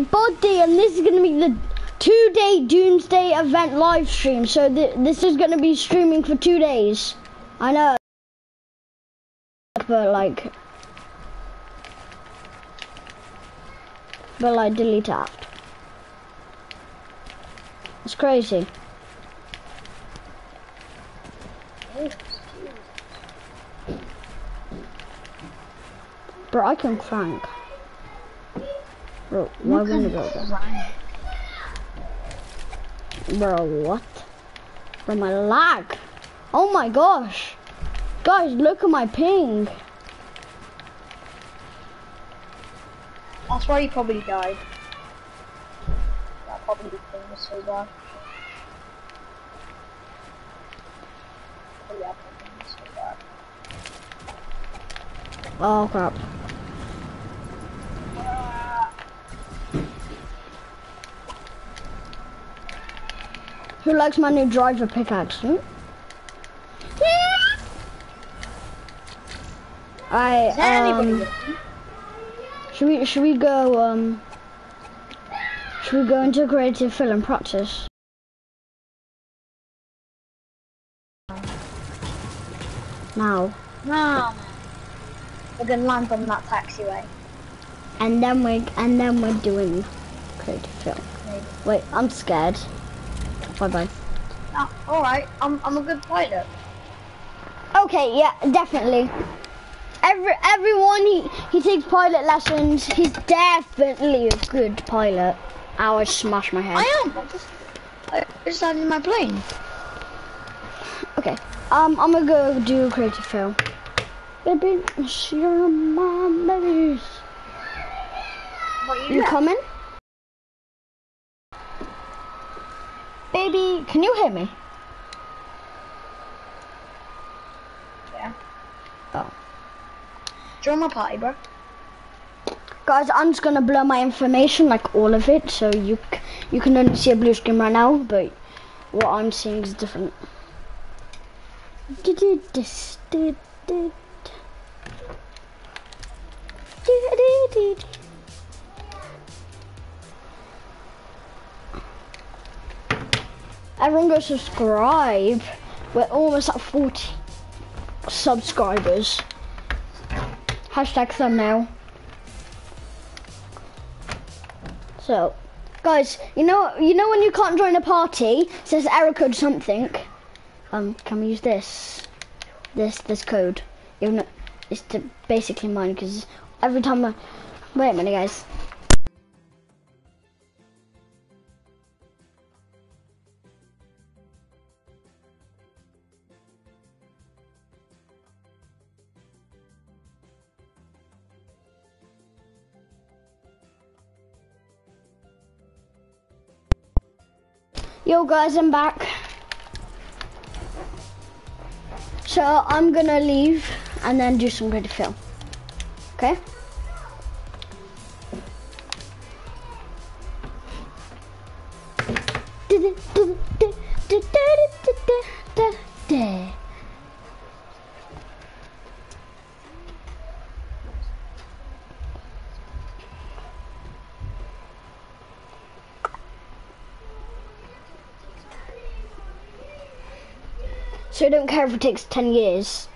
Body, and this is going to be the two-day Doomsday event live stream. So th this is going to be streaming for two days. I know, but like, but like delete that. It's crazy. Bro, I can crank. Bro, why wouldn't it go there? Bro, what? Bro, my lag. Oh my gosh. Guys, look at my ping. That's why he probably died. That probably thing was so bad. Oh, yeah, probably was so bad. Oh crap. Who likes my new driver pickaxe? Hmm? I Is there anybody um, should we should we go um should we go into creative fill practice? Now. No. We're gonna land on that taxiway. And then we and then we're doing creative fill. Wait, I'm scared. Bye bye. Oh, alright, I'm, I'm a good pilot. Okay, yeah, definitely. Every everyone he he takes pilot lessons. He's definitely a good pilot. Ow, I smashed my head. I am. I just, I just landed my plane. Okay. Um, I'm gonna go do a creative fill. Baby, it's your mom, baby. What are you, You coming? Baby, can you hear me? Yeah. Oh. Join my party, bro. Guys, I'm just gonna blur my information, like all of it, so you c- you can only see a blue screen right now, but what I'm seeing is different. Everyone go subscribe. We're almost at 40 subscribers. Hashtag thumbnail. So, guys, you know, you know when you can't join a party, says error code something. Um, can we use this, this, this code? Even it's to basically mine because every time I, wait a minute, guys. Yo guys, I'm back. So I'm gonna leave and then do some good film. Okay? Care if it takes 10 years?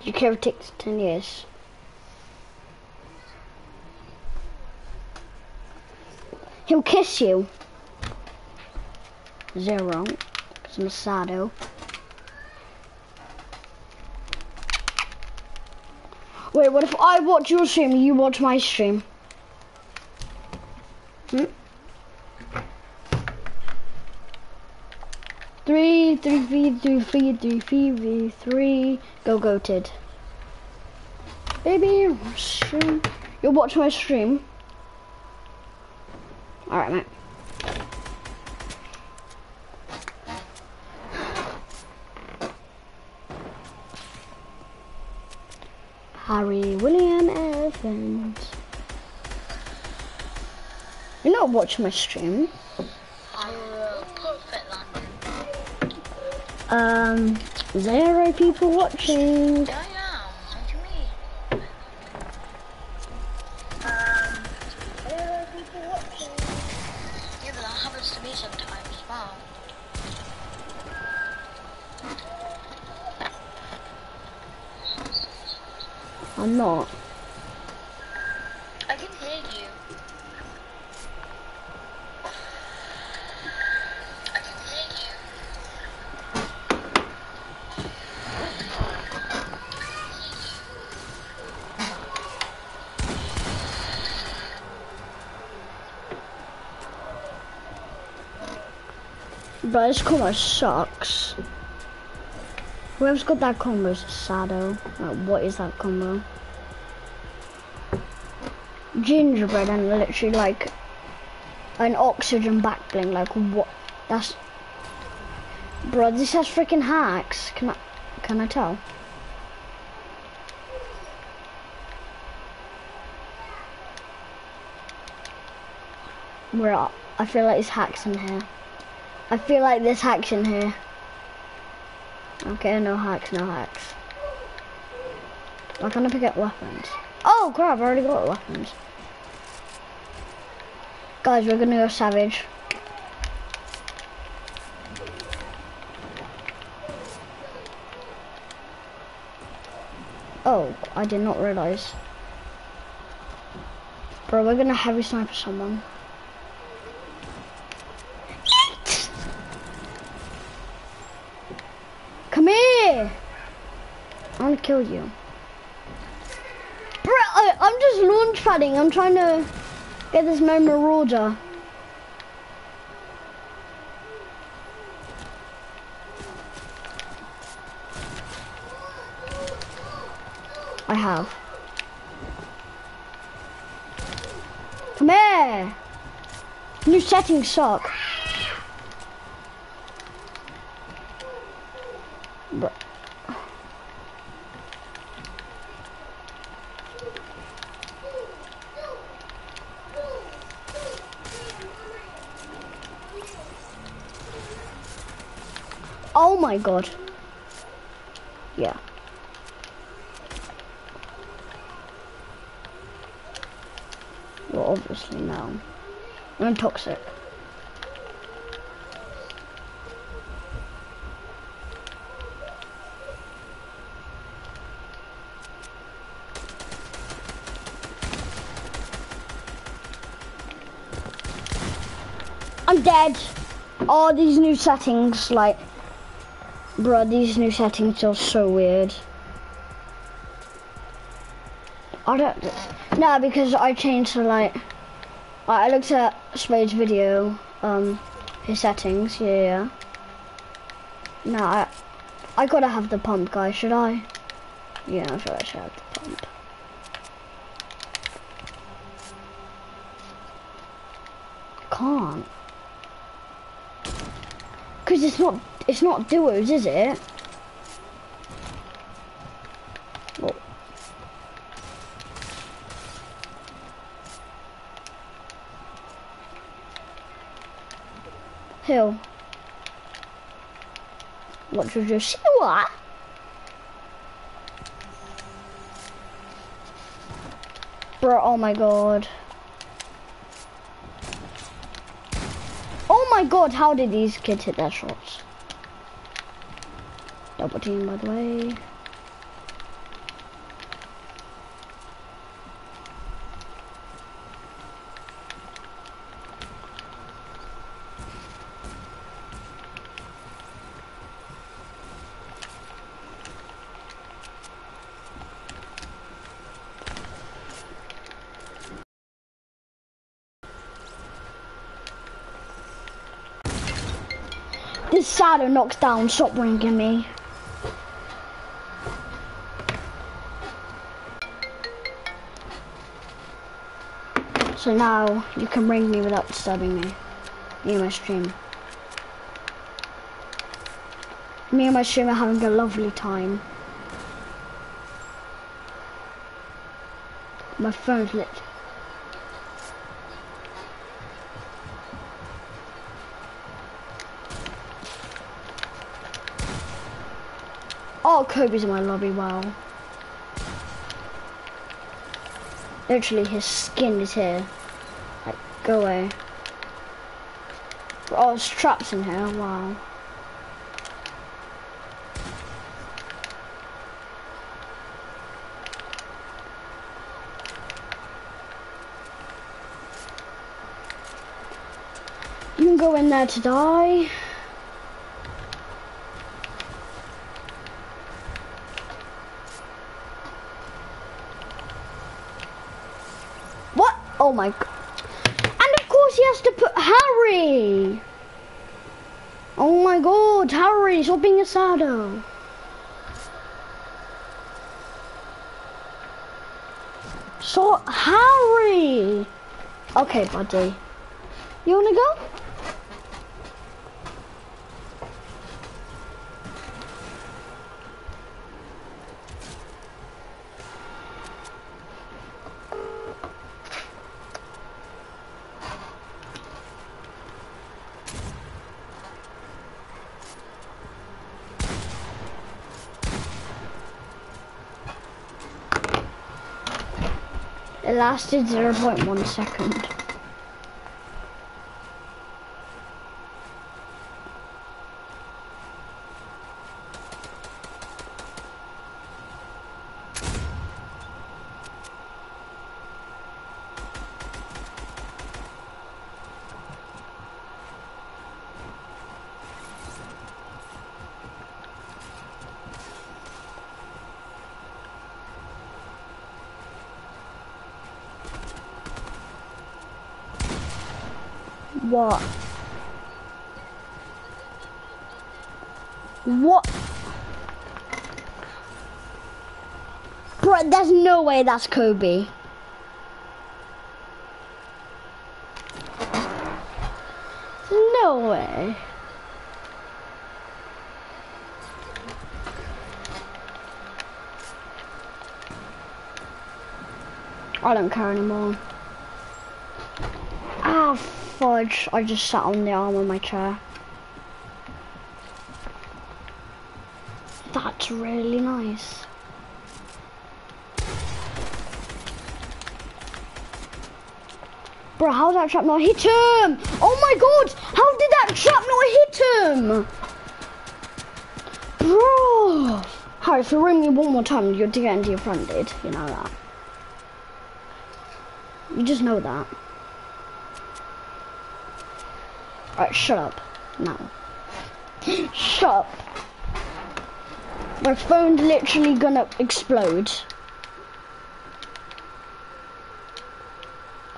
Do you care if it takes 10 years? He'll kiss you. Zero. A sado. Wait, what if I watch your stream you watch my stream? three v three v three v v three. Go goated. Baby. You're watch my stream. All right, mate. Harry William Evans. You're not watching my stream. Um, there are people watching. But this combo sucks. Whoever's got that combo is Sado. Like, uh, what is that combo? Gingerbread and literally like an oxygen back bling. Like what? That's bro. This has freaking hacks. Can I? Can I tell? We're up. I feel like there's hacks in here. I feel like there's hacks in here. Okay, no hacks, no hacks. Why can't I pick up weapons? Oh crap, I already got weapons. Guys, we're gonna go savage. Oh, I did not realize. Bro, we're gonna heavy sniper someone. Come here! I wanna kill you. Bro, I, I'm just launch padding. I'm trying to get this Marauder. I have. Come here! New settings suck. Bro. Oh my god. Yeah. Well, obviously no. I'm toxic. I'm dead. All these new settings, like, bro, these new settings are so weird. I don't, no, because I changed the, like, I looked at Spade's video, um, his settings, yeah, yeah. No, I, I gotta have the pump, guys, should I? Yeah, I feel I should have the pump. Can't. Cause it's not, it's not duos, is it? Well, Who? What did you see? What? Bro, oh my god. Oh my god, how did these kids hit their shots? Double team, by the way. This shadow knocks down, stop ringing me. So now you can ring me without disturbing me. Me and my stream. Me and my stream are having a lovely time. My phone's lit. Oh, Kobe's in my lobby, wow. Literally, his skin is here. Like, go away. Oh, there's traps in here, wow. You can go in there to die. Oh my. And of course he has to put Harry. Oh my god, Harry, stop being a sado. So, Harry! Okay, buddy. You wanna go? It lasted 0.1 second. What? What? Bro, there's that's Kobe. No way. I don't care anymore. Ah, fudge. I just sat on the arm of my chair. That's really nice. Bro, how did that trap not hit him? Oh my god! How did that trap not hit him? Bro! Harry, if you ring me one more time, you're getting defriended. You know that. You just know that. Alright, shut up. Now. shut up. My phone's literally gonna explode.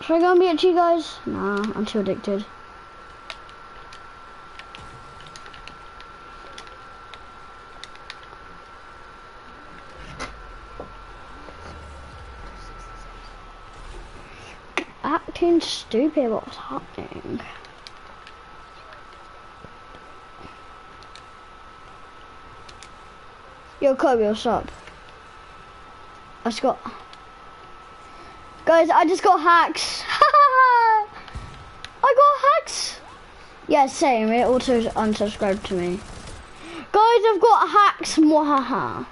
Should I go and be at you guys? Nah, I'm too addicted. Acting stupid, what's happening? Yo, Kobe, what's up? I just got... Guys, I just got hacks. I got hacks. Yeah, same. It also unsubscribed to me. Guys, I've got hacks. Mwahaha.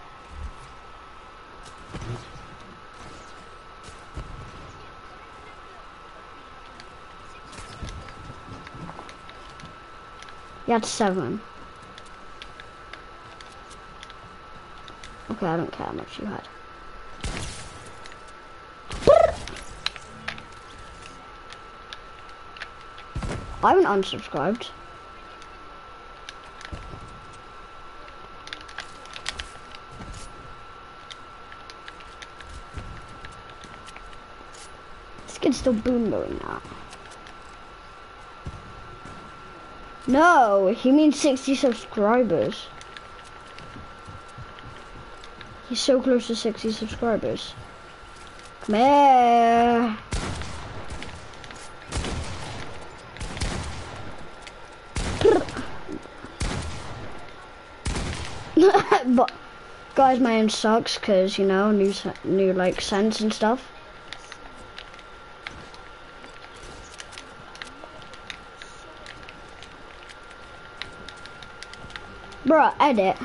You had seven. Okay, I don't care how much you had. I haven't unsubscribed. This kid's still boom booming that. No, he means 60 subscribers. He's so close to 60 subscribers. Come here. but guys, my aim sucks because you know new new like sense and stuff. Bruh, edit.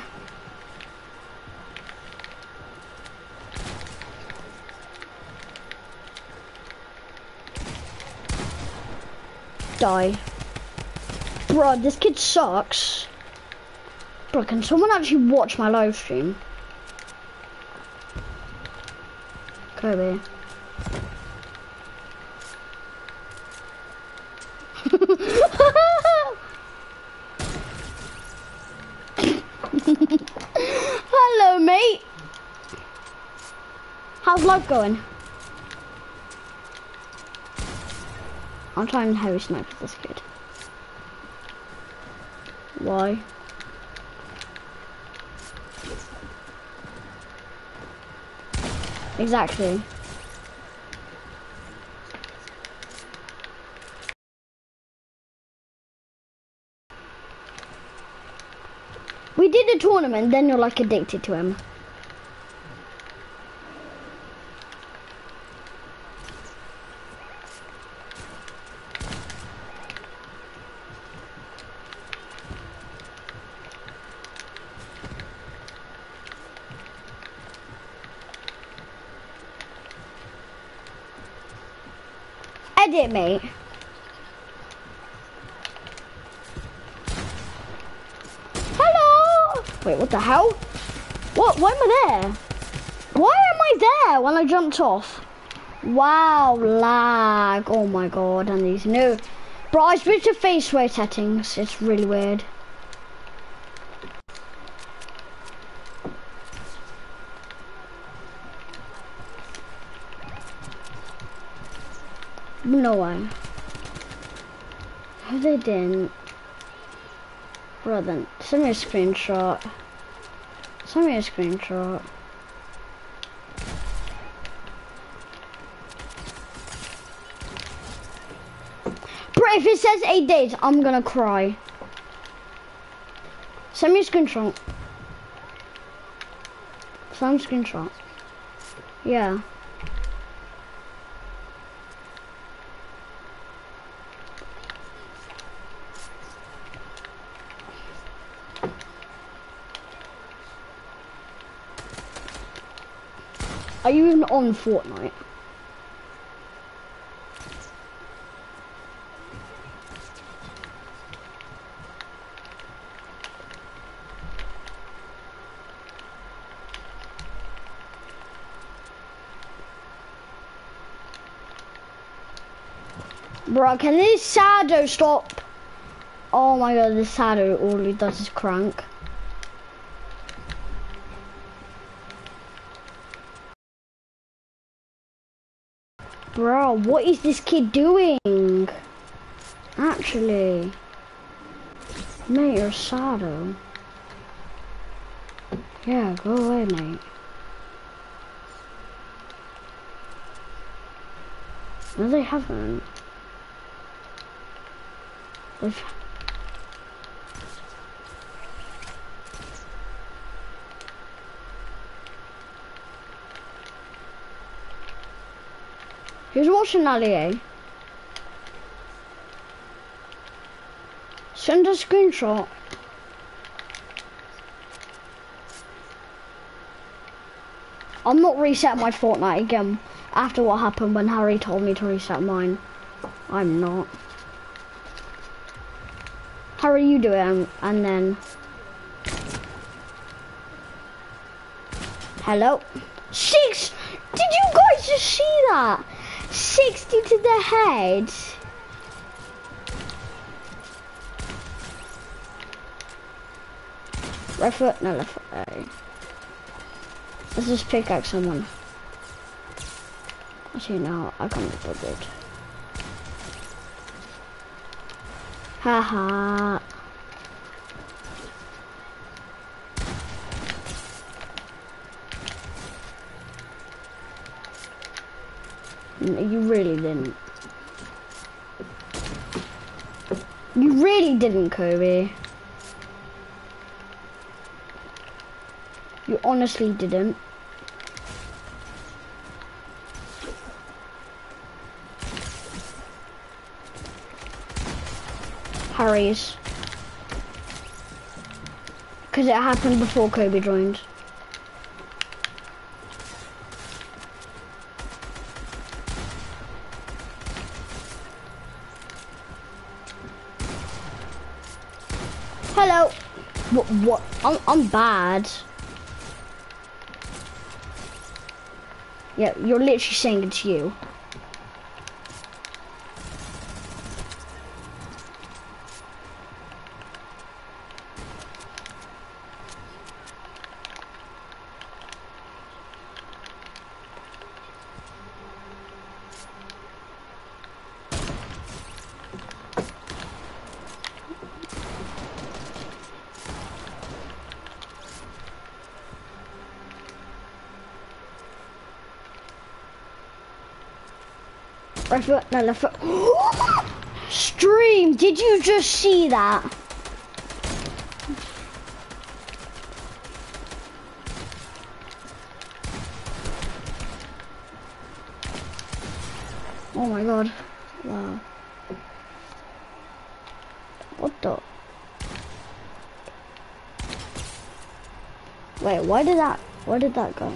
Die. Bruh, this kid sucks. Bro, can someone actually watch my live stream? Hello, mate. How's life going? I'm trying to heavy snipe with this kid. Why? Exactly. We did a tournament, then you're like addicted to him. Edit, mate. Hello! Wait, what the hell? What? Why am I there? Why am I there when I jumped off? Wow, lag. Oh my god, and these new. Bro, I switched to face weight settings. It's really weird. No way. They didn't. Bro, then send me a screenshot. Send me a screenshot. Bro, if it says eight days, I'm gonna cry. Send me a screenshot. Send me a screenshot. Yeah. Are you even on Fortnite? Bro, can this shadow stop? Oh my god, this shadow all he does is crank. Bro, what is this kid doing? Actually. Mate, you're a shadow. Yeah, go away, mate. No, they haven't. They've... Who's watching Ali? eh? Send a screenshot. I'm not resetting my Fortnite again after what happened when Harry told me to reset mine. I'm not. Harry, you do it and, and then... Hello? Six! Did you guys just see that? 60 to the head. Right foot, no left foot. Right. Let's just pickaxe someone. Actually, no, I can't be bothered. Haha. You really didn't. You really didn't, Kobe. You honestly didn't. Harry's. Because it happened before Kobe joined. What? I'm, I'm bad. Yeah, you're literally saying it to you. Right foot, no left foot. Stream, did you just see that? Oh my god. Wow. What the? Wait, why did that, where did that go?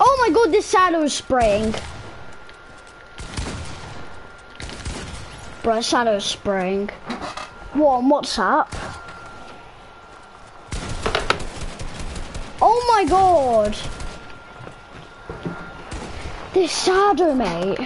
Oh my god, this shadow is spraying. Bro, shadow is spraying. What on WhatsApp? Oh my god! This shadow, mate.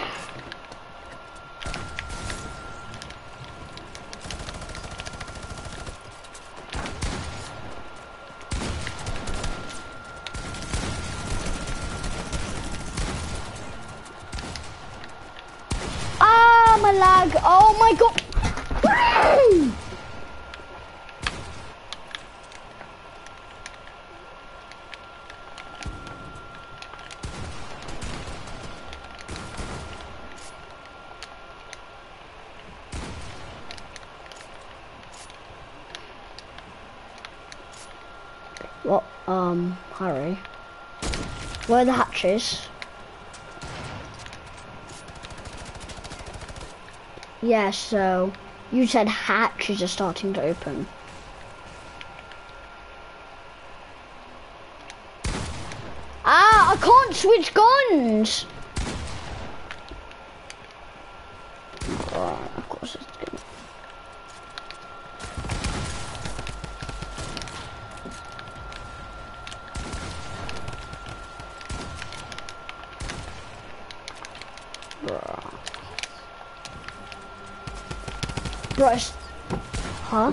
Ah, my lag. Oh my god. What, um, Harry? Where are the hatches? Yeah, so you said hatches are starting to open. Ah, I can't switch guns. Huh?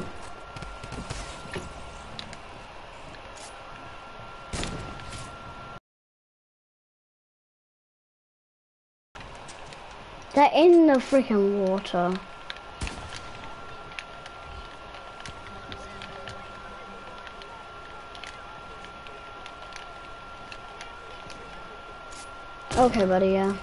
They're in the freaking water. Okay, buddy, yeah.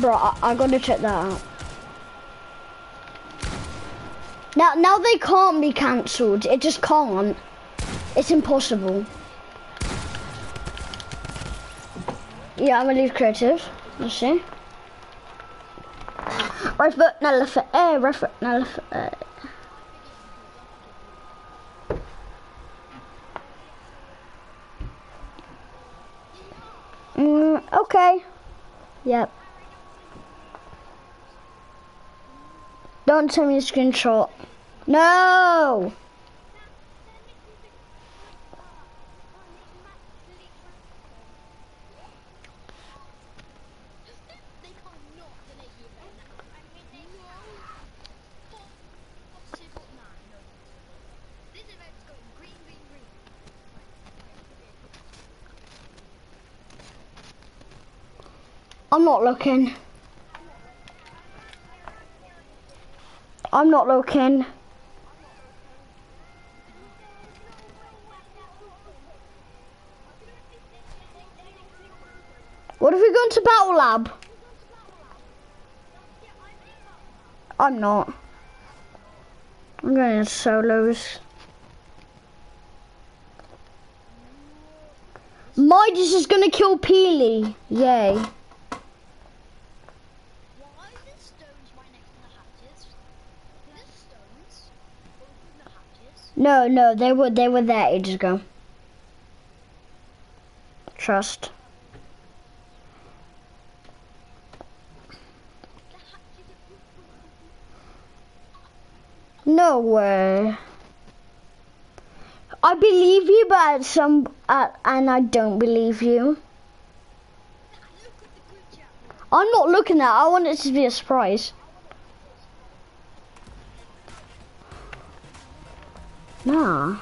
Bro, I, I gotta check that out. Now, now they can't be cancelled. It just can't. It's impossible. Yeah, I'm gonna leave creative. Let's see. Right foot, now left foot, eh, right foot, now left foot, eh. Mm, okay. Yep. Don't send me a screenshot. No! Can't not delete you then. I mean, they What? What's it called? Nah, no. This event's going green, green, green. I'm not looking. I'm not looking. What if we go into Battle Lab? I'm not. I'm going in solos. Midas is gonna kill Peely. Yay. Why are there stones right next to the hatches? Are there stones? Open the hatches? No, no, they were they were there ages ago. Trust. No way. I believe you, but some, uh, and I don't believe you. I'm not looking at. it, I want it to be a surprise. Nah.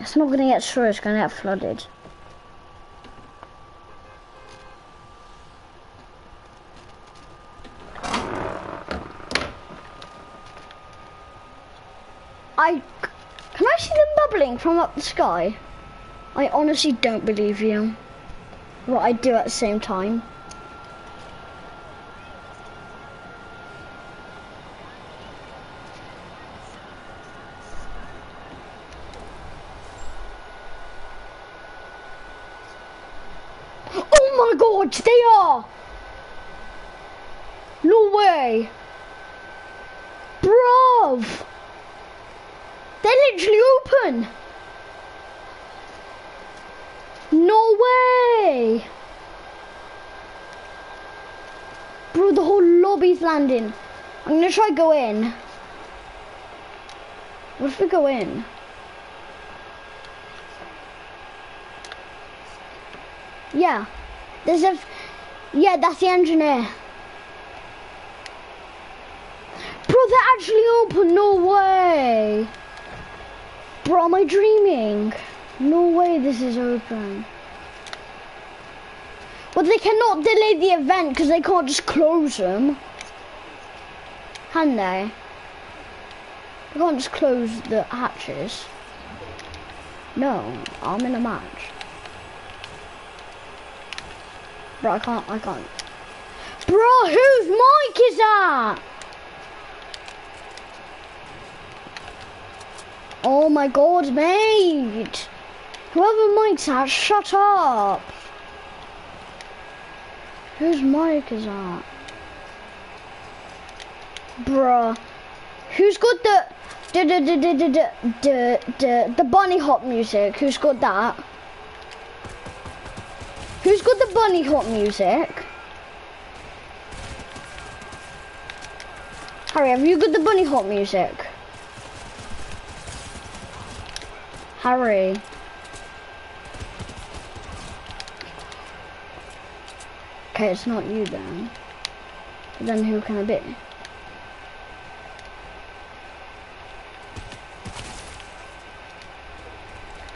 It's not gonna get through, it's gonna get flooded. I can I see them bubbling from up the sky? I honestly don't believe you. What I do at the same time. Oh my god, they are! No way! Bruv! They're literally open! No way! Bro, the whole landing. I'm gonna try go in. What if we go in? Yeah. There's a... Yeah, that's the engineer. Bro, they're actually open. No way. Bro, am I dreaming? No way this is open. Well, they cannot delay the event because they can't just close them. Can they? They can't just close the hatches. No, I'm in a match. Bro, I can't, I can't. Bro, whose mic is that? Oh my god, mate! Whoever mic's that, shut up! Whose mic is that? Bruh. Who's got the the the the the the the, the, the bunny hop music? Who's got that? Who's got the bunny hop music? Harry, have you got the bunny hop music? Harry. Okay, it's not you then. Then who can it be?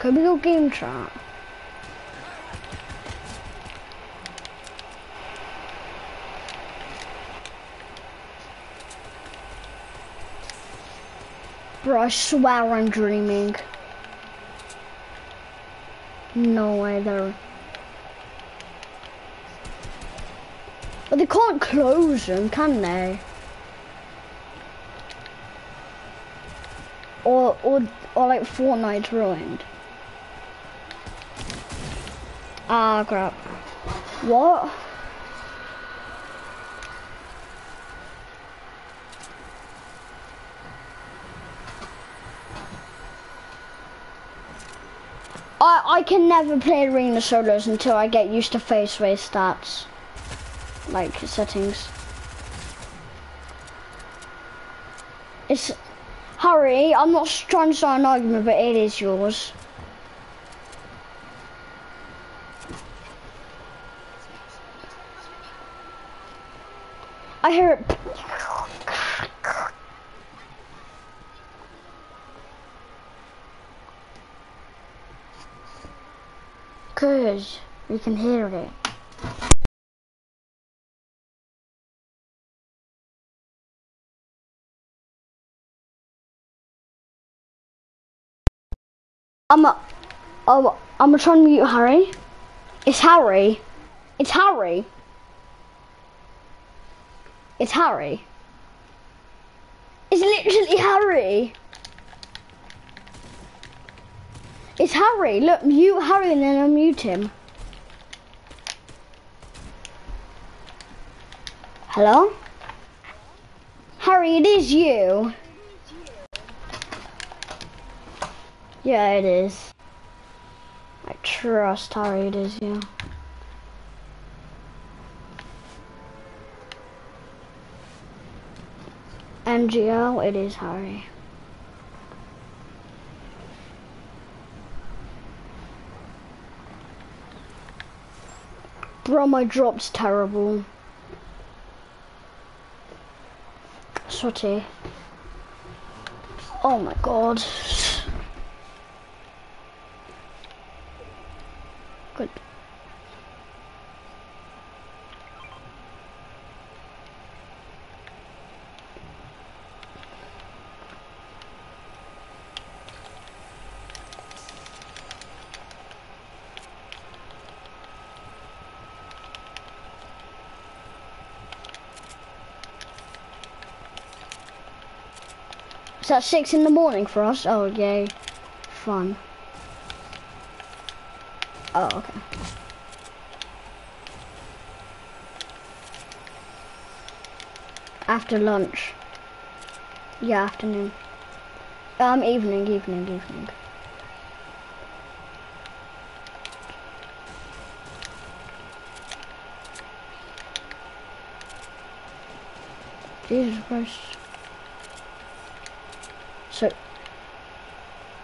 Could we go game chat? Bro, I swear I'm dreaming. No way there. But they can't close them, can they? Or, or, or like Fortnite's ruined. Ah, crap. What? I, I can never play arena solos until I get used to face race stats. Like settings. It's Harry, I'm not trying to start an argument, but it is yours. I hear it. Good, we can hear it. I'm a, oh, I'm gonna try and mute Harry. It's Harry. It's Harry. It's Harry. It's literally Harry. It's Harry. Look, mute Harry and then unmute him. Hello? Harry, it is you. Yeah, it is. I trust Harry, it is you. NGL, it is Harry. Bro, my drop's terrible. Sweaty. Oh my god. Good. That six in the morning for us? Oh, yay. Fun. Oh, okay. After lunch. Yeah, afternoon. Um, evening, evening, evening. Jesus Christ. So,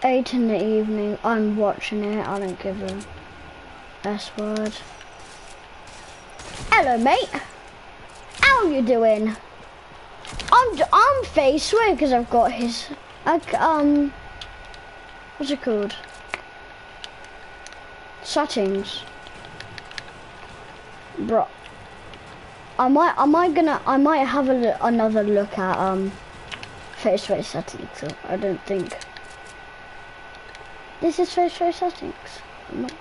8 in the evening, I'm watching it, I don't give a S word. Hello mate, how you doing? I'm, I'm face because I've got his, like, um, what's it called? Settings. Bro, I might, I might gonna, I might have a, another look at, um, face face settings, I don't think. This is face settings, I'm not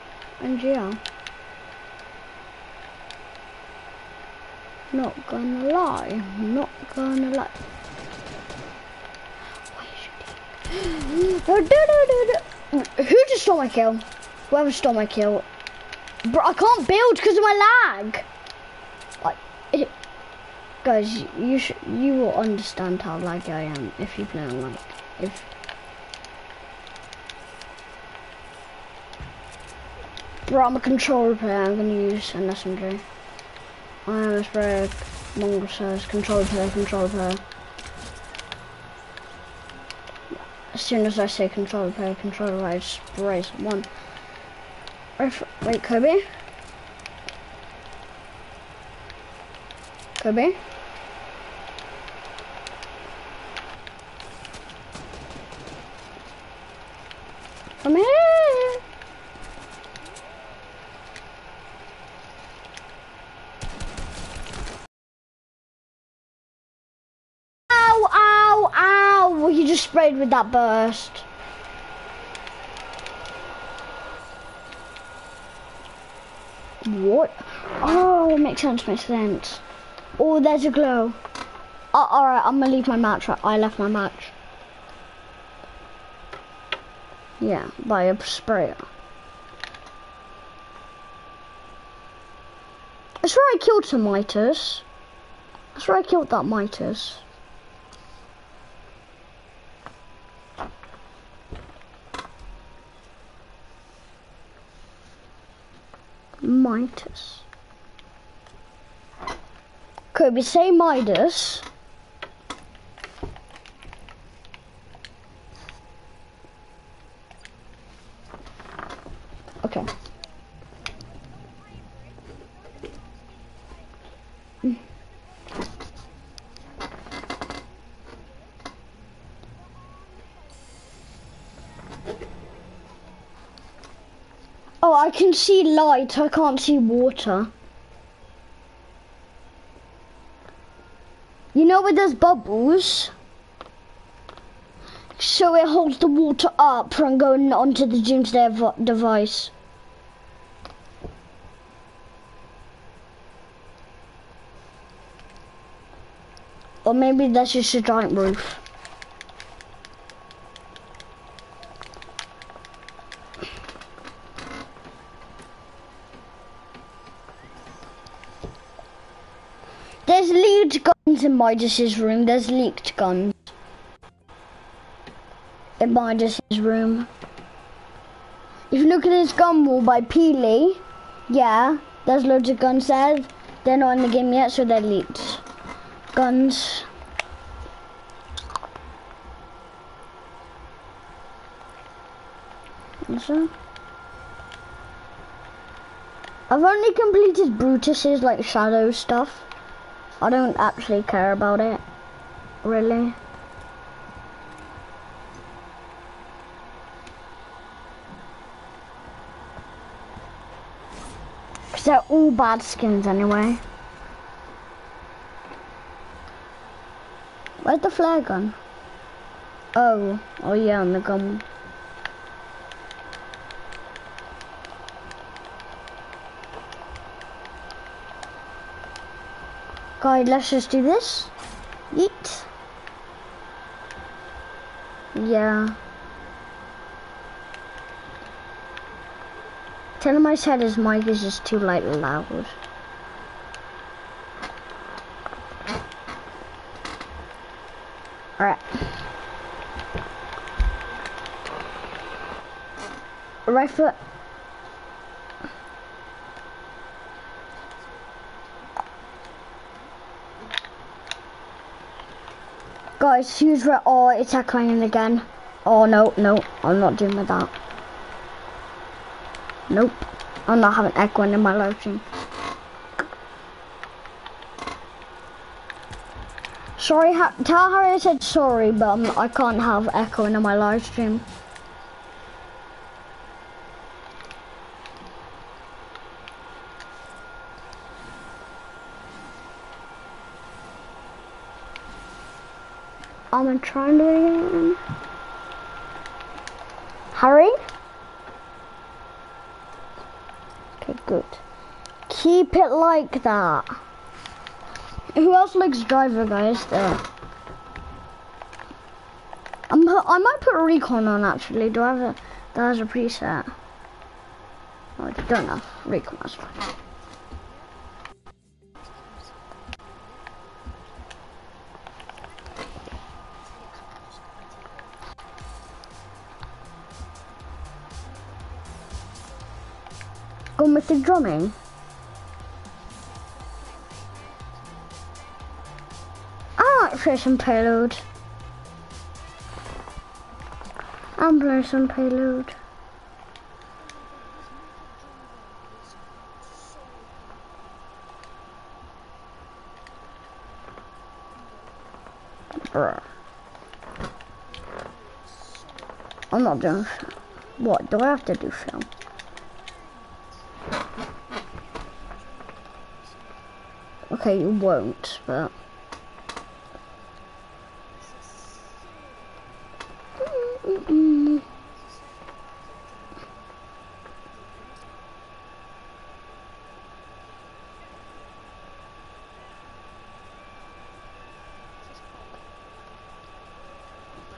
NGL. Not gonna lie, not gonna lie. Who just stole my kill? Whoever stole my kill. Bro, I can't build because of my lag. Like, it, Guys, you should you will understand how laggy I am if you play on like if Bro, I'm a control player, I'm gonna use an SMG. I am a spray Mongrel says control player, control player. As soon as I say controller player, controller I spray someone. Wait, wait, Kobe? Kobe? Come here. Ow, ow, ow. You just sprayed with that burst. What? Oh, makes sense, makes sense. Oh, there's a glow. Oh, alright, I'm gonna leave my match. I left my match. Yeah, by a sprayer. That's where I killed some miters. That's where I killed that miters. Midas. Kobe, say Midas. Okay. Oh, I can see light. I can't see water. You know where there's bubbles? So it holds the water up from going onto the doomsday device. Or maybe that's just a giant roof. in Midas's room, there's leaked guns. In Midas's room. If you look at this gun wall by Peely, yeah, there's loads of guns there. They're not in the game yet, so they're leaked. Guns. I've only completed Brutus's like shadow stuff. I don't actually care about it, really. Because they're all bad skins anyway. Where's the flare gun? Oh, oh yeah, on the gun. Guys, let's just do this. Yeet. Yeah. Tell him I said his mic is just too like loud. Alright. Right foot. Guys, use red. Oh, it's echoing again. Oh no, no, I'm not doing with that. Nope, I'm not having echoing in my stream. Sorry, tell Harry I said sorry, but um, I can't have echoing in my live stream. Try and do it again. Harry? Okay, good. Keep it like that. Who else likes driver, guys? There. I'm, pu- I might put a recon on actually. Do I have a, that has a preset? Oh, I don't have recon. That's fine. The drumming. Ah, I like fish and payload. I'm playing some payload. Bruh. I'm not doing film. What do I have to do film? Okay, you won't, but.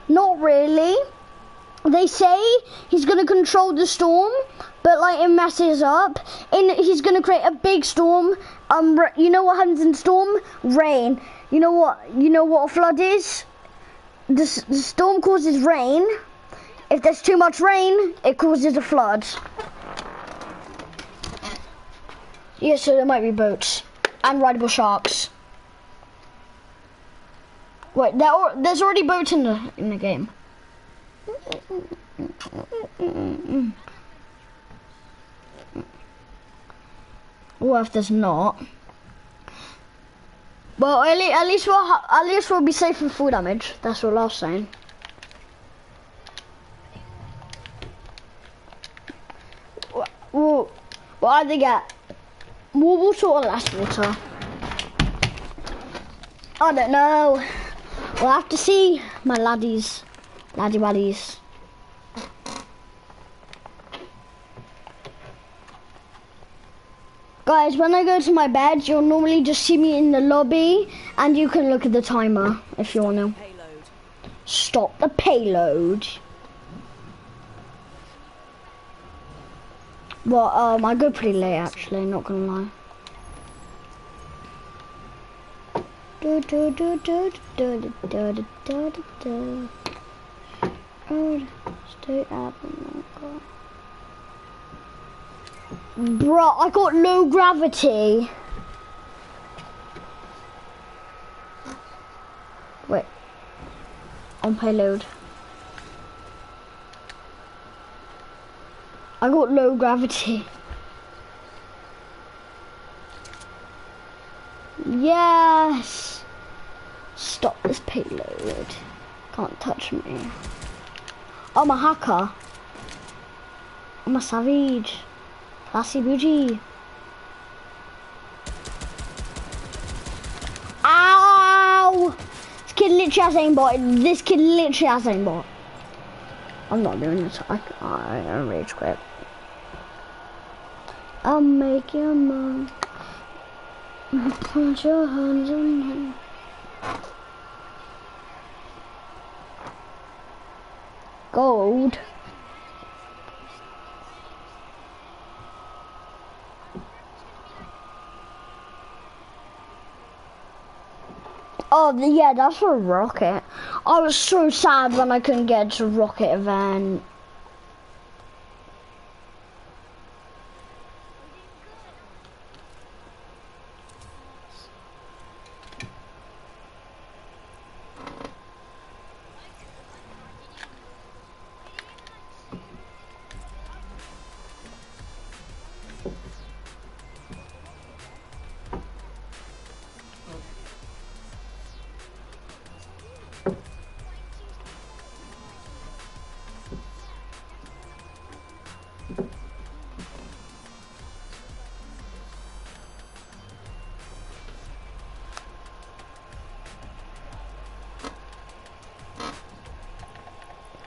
Not really. They say he's gonna control the storm, but like it messes up. And he's gonna create a big storm. Um, you know what happens in storm? Rain. You know what? You know what a flood is? The, the storm causes rain. If there's too much rain, it causes a flood. Yeah, so there might be boats and rideable sharks. Wait, are, there's already boats in the in the game. What if there's not? Well, at least, at least we'll at least we'll be safe from full damage. That's all I was saying. Well, what do they get? What, what sort of last water? I don't know. We'll have to see, my laddies, laddie waddies. Guys, when I go to my bed, you'll normally just see me in the lobby, and you can look at the timer if you want to. Stop the payload. Well, um, I go pretty late actually, not gonna lie. Do do do do do do do do do. Oh, stay up. Bruh, I got low gravity. Wait. On payload. I got low gravity. Yes! Stop this payload. Can't touch me. I'm a hacker. I'm a savage. Classy bougie. Ow! This kid literally has aimbot. This kid literally has aimbot. I'm not doing this. I, I, I rage quit. I'll make your mom put your hands on me. Gold. Oh, yeah, that's a Rocket. I was so sad when I couldn't get to Rocket event.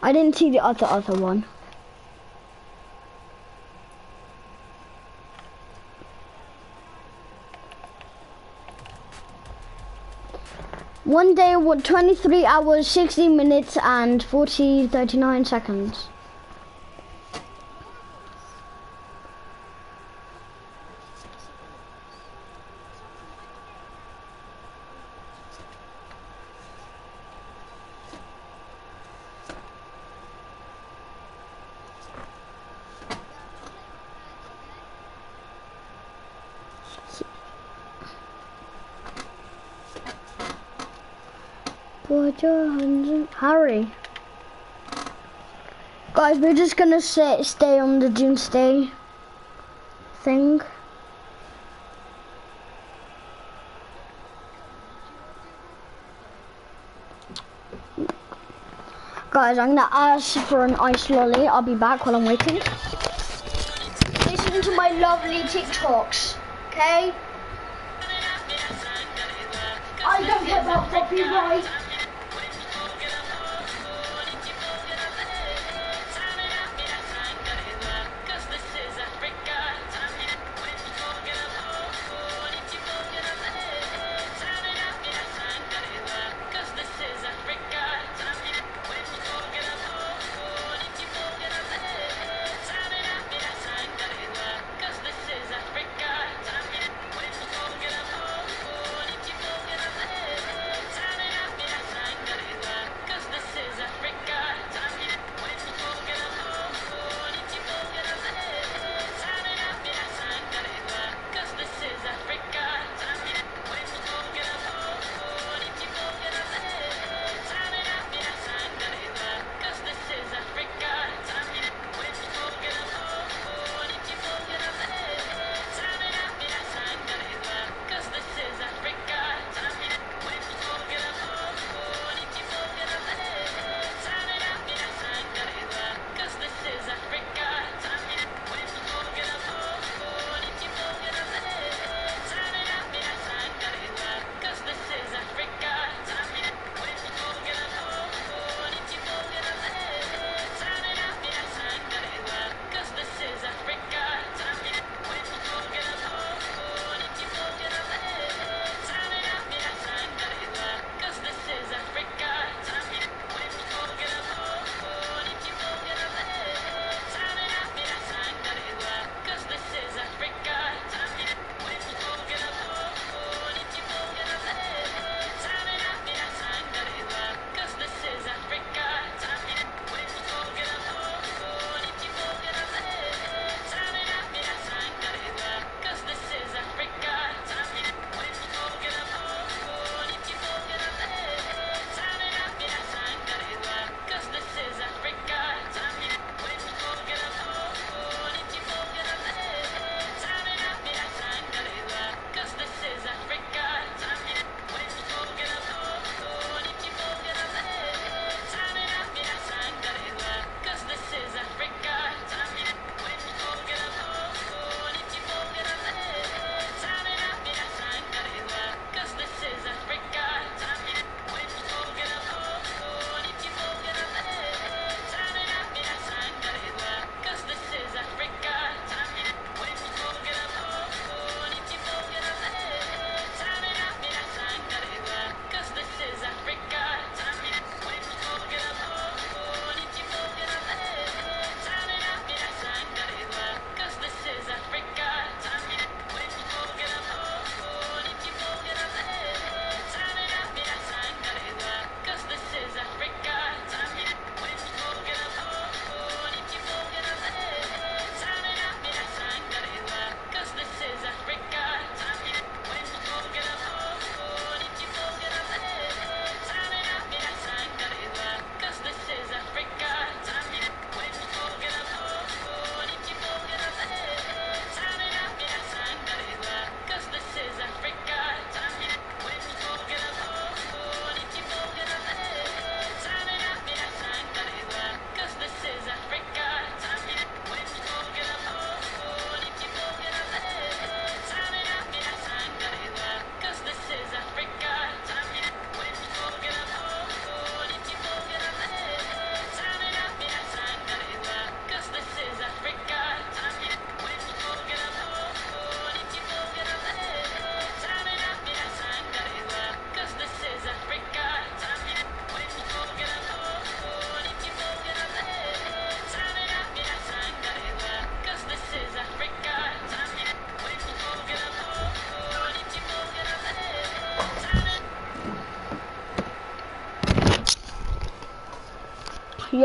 I didn't see the other other one. One day, what, 23 hours, 60 minutes, and 40, 39 seconds. Put your hands in. Hurry. Guys, we're just gonna stay on the Doomsday thing. Guys, I'm gonna ask for an ice lolly. I'll be back while I'm waiting. Listen to my lovely TikToks, okay? I don't care about copyright.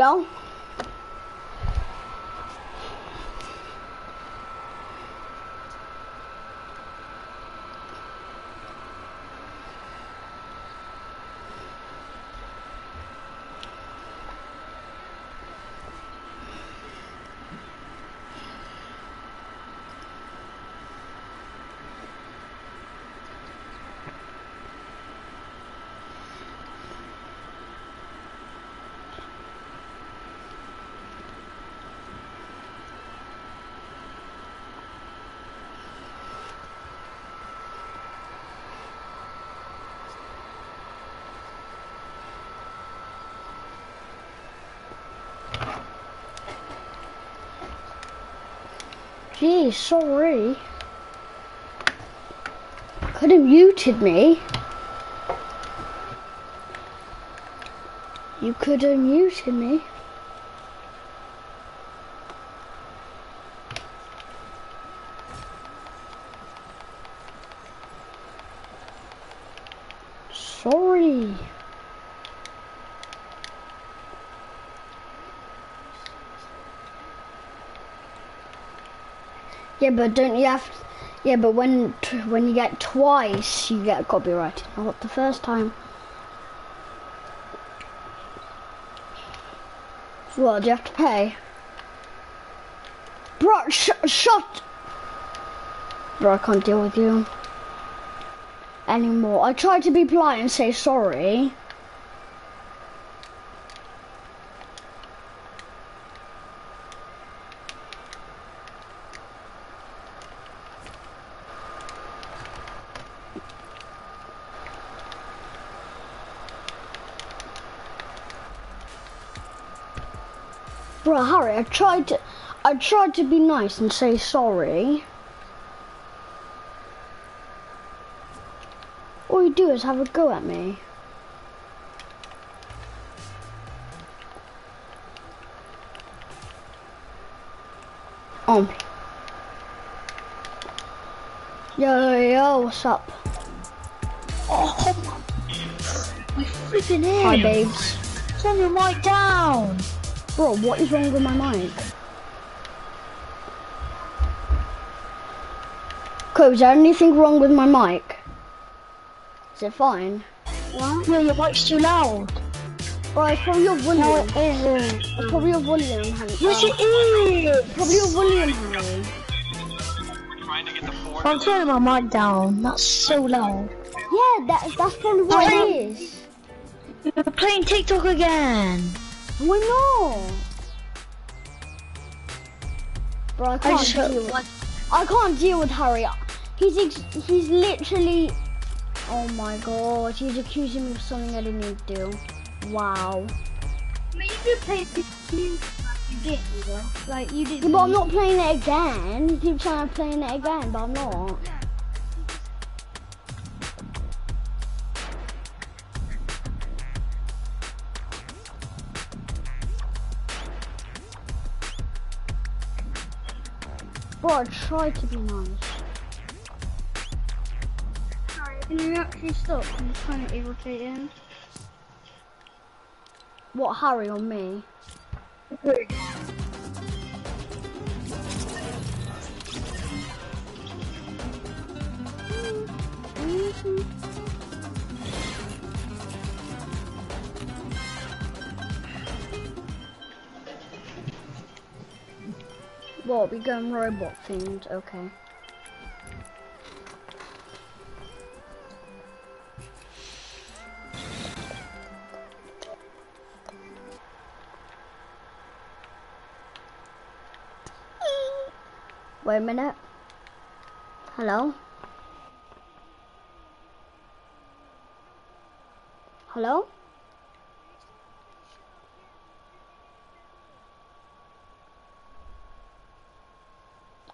Yeah. Sorry. Could have muted me. You could have muted me. Sorry. Yeah, but don't you have? yeah, but when when you get twice, you get copyright. Not the first time. Well, do you have to pay? Bro, sh shut. Bro, I can't deal with you anymore. I tried to be polite and say sorry. Bro, Harry, I tried to, I tried to be nice and say sorry. All you do is have a go at me. Um. Yo, yo, what's up? Oh, my flipping head. Hi, babes. Turn your mic down. Bro, what is wrong with my mic? Cool, is there anything wrong with my mic? Is it fine? What? No, your mic's too loud. Bro, it's probably your volume. No, it isn't. It's probably your volume, Harry. Yes, it is. Probably your volume, Harry. To get the. I'm turning my mic down. That's so loud. Yeah, that, that's probably what it is. You're playing TikTok again. Why not? Bro, I can't just deal with. I can't deal with Harry. He's ex- he's literally. Oh my god, he's accusing me of something I didn't even do. Wow. I mean, you did play this game like you did, you know? Like, you did. Yeah, but I'm not playing it again. You keep trying to play it again, but I'm not. I tried to be nice. Sorry, can you actually stop? I'm kind of irritating. What, Harry or me? What, we going robot themed? Okay. Wait a minute. Hello? Hello?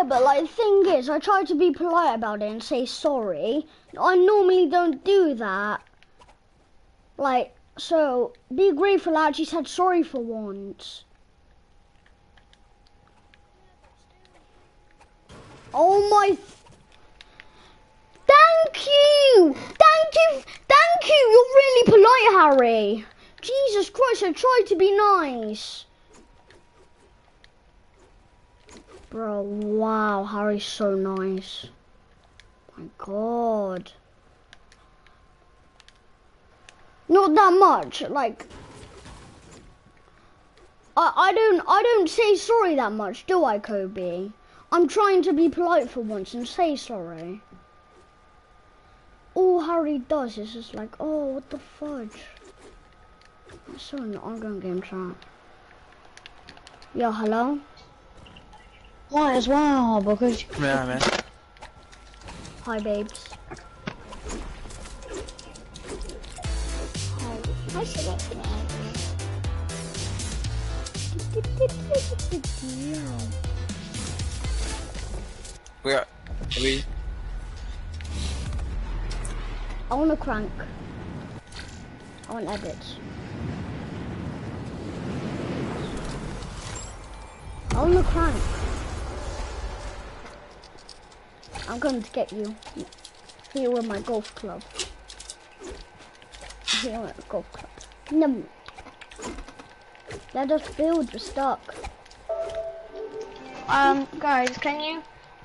Yeah, but like the thing is, I try to be polite about it and say sorry. I normally don't do that. Like, so be grateful I actually said sorry for once. Oh my! Thank you, thank you, thank you. You're really polite, Harry. Jesus Christ, I tried to be nice. Bro, wow, Harry's so nice. My god. Not that much, like I I don't I don't say sorry that much, do I, Kobe? I'm trying to be polite for once and say sorry. All Harry does is just like, oh, what the fudge? That's so not I'm going game chat. Yo, hello? Might as well, because Yeah, man. Hi, babes. Hi. Hi, Sebastian. We are. We? I want to crank. I want edits. I want to crank. I'm going to get you. Here with my golf club. Here with a golf club. No. Let us build. We're stuck. um, guys, can you?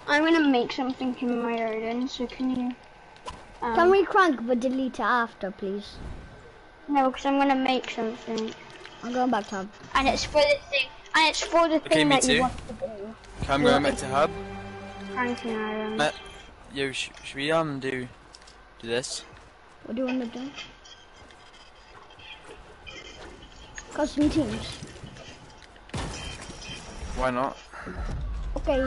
I'm gonna make something in my garden, so can you? Um, Can we crank but delete it after, please? No, because I'm gonna make something, I'm going back to hub. and it's for the thing, and it's for the Okay, thing me that too. you want to do. I'm going back to hub. Cranking iron. Matt, yo, sh should we um do do this? What do you want to do? Custom teams. Why not? Okay.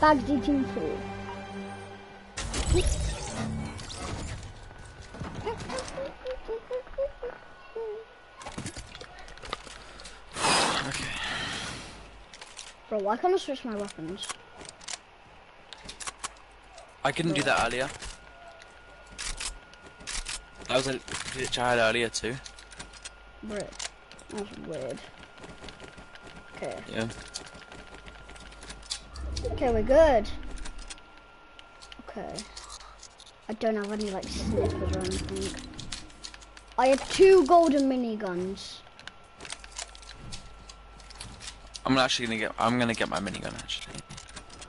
Back to team four. Bro, why can't I switch my weapons? I couldn't do that earlier. That was a glitch I had earlier too. Bro, that's weird. Okay. Yeah. Okay, we're good. Okay. I don't have any like snipers or anything. I have two golden miniguns. I'm actually gonna get. I'm gonna get my minigun actually.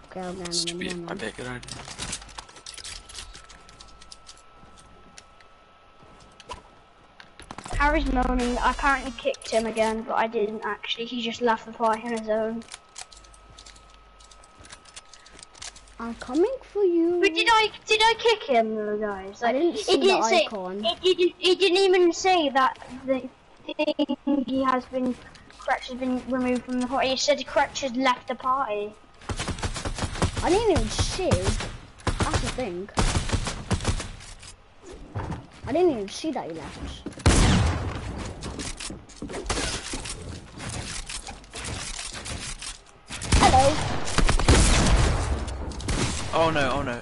Okay, I'm This going should be to a good idea. Harry's moaning. I apparently kicked him again, but I didn't actually. He just left the party on his own. I'm coming for you. But did I did I kick him though, guys? I didn't see it didn't the say. icon. It didn't. It didn't even say that the thing he has been. Crutch has been removed from the party. It said Crutch has left the party. I didn't even see. That's the thing. I didn't even see that he left. Hello. Oh no! Oh no!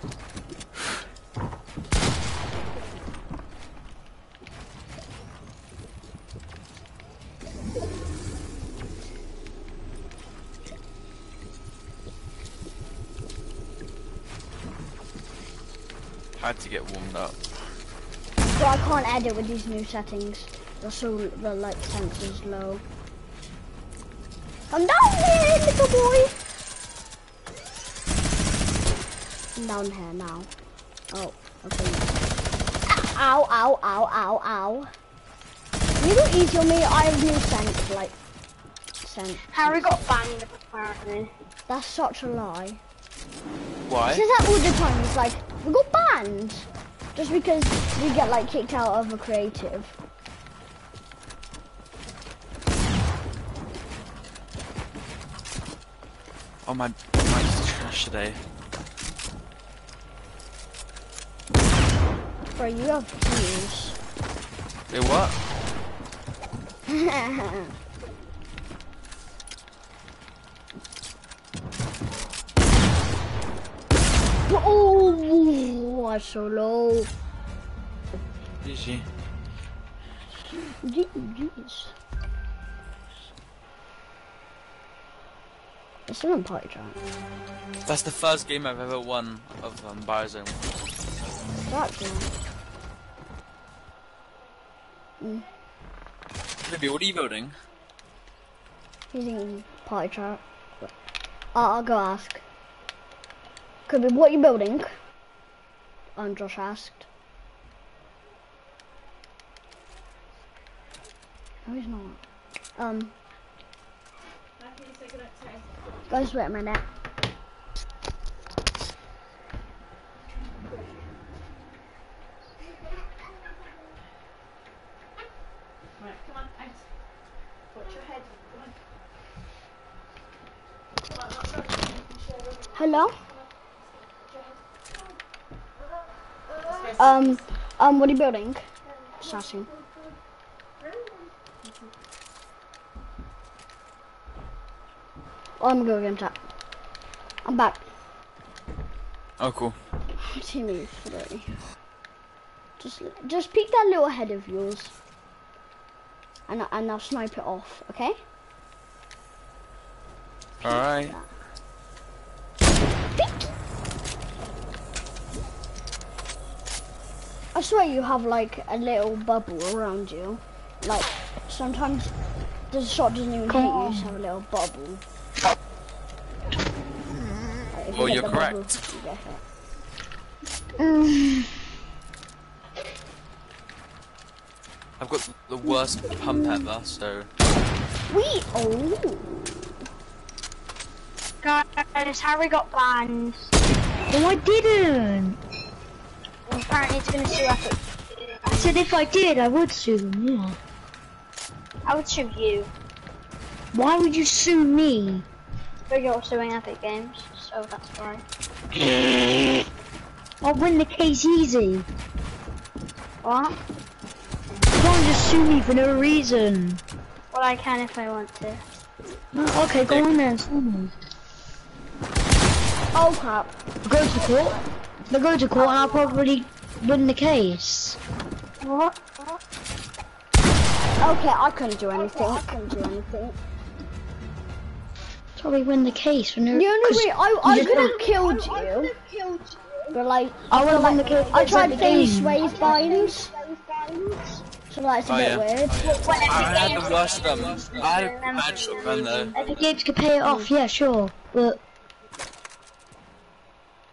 Had to get warmed up. So I can't edit with these new settings. They're so the light sensor's low. Come down here, little boy. I'm down here now. Oh, okay. Ow, ow, ow, ow, ow. You go easy on me. I have new scent, like scent. Harry got banned apparently. That's such a lie. He Why? says that all the time. He's like, we got banned just because we get like kicked out of a creative. Oh my, mine's trash today. Bro, you have views. Wait, what? I'm so low. GG. Jeez. It's still in party chat. That's the first game I've ever won of um, Biozone. That's one. Libby, what are you building? He's in party chat. I'll, I'll go ask. Kobe what you building? Um, Josh asked. No, he's not. Um. Guys, wait a minute. Right, come on, out. Put your head. Come on. Hello? Um, um, what are you building? Oh, I'm gonna go again, chat. I'm back. Oh, cool. Timmy three. Just, just peek that little head of yours, and and I'll snipe it off. Okay? Alright. I swear you have like a little bubble around you. Like sometimes the shot doesn't even hit you, you just have a little bubble. Like, if you Oh, you're the bubble, correct. you. I've got the worst pump ever, so. We oh Guys, Harry got banned. No, I didn't. It's gonna sue Epic. I said if I did, I would sue them. Yeah. I would sue you, Why would you sue me? but you're suing Epic Games, so that's right. I'll win the case easy. What? You can't just sue me for no reason. Well, I can if I want to. Okay, go on then. Sue me. oh crap! Go to court. They go to court, and I'll probably win the case. What? Okay, I couldn't do anything. I couldn't do anything. Probably win the case for no. The only 'cause way I I you could have just- killed you, but like I would have won the case. I tried Epic Fanny Games. Sway's binds, so that's a Oh, bit yeah. weird. I had the worst um. I had a bad shotgun though. Epic Games could pay it off, yeah, sure, but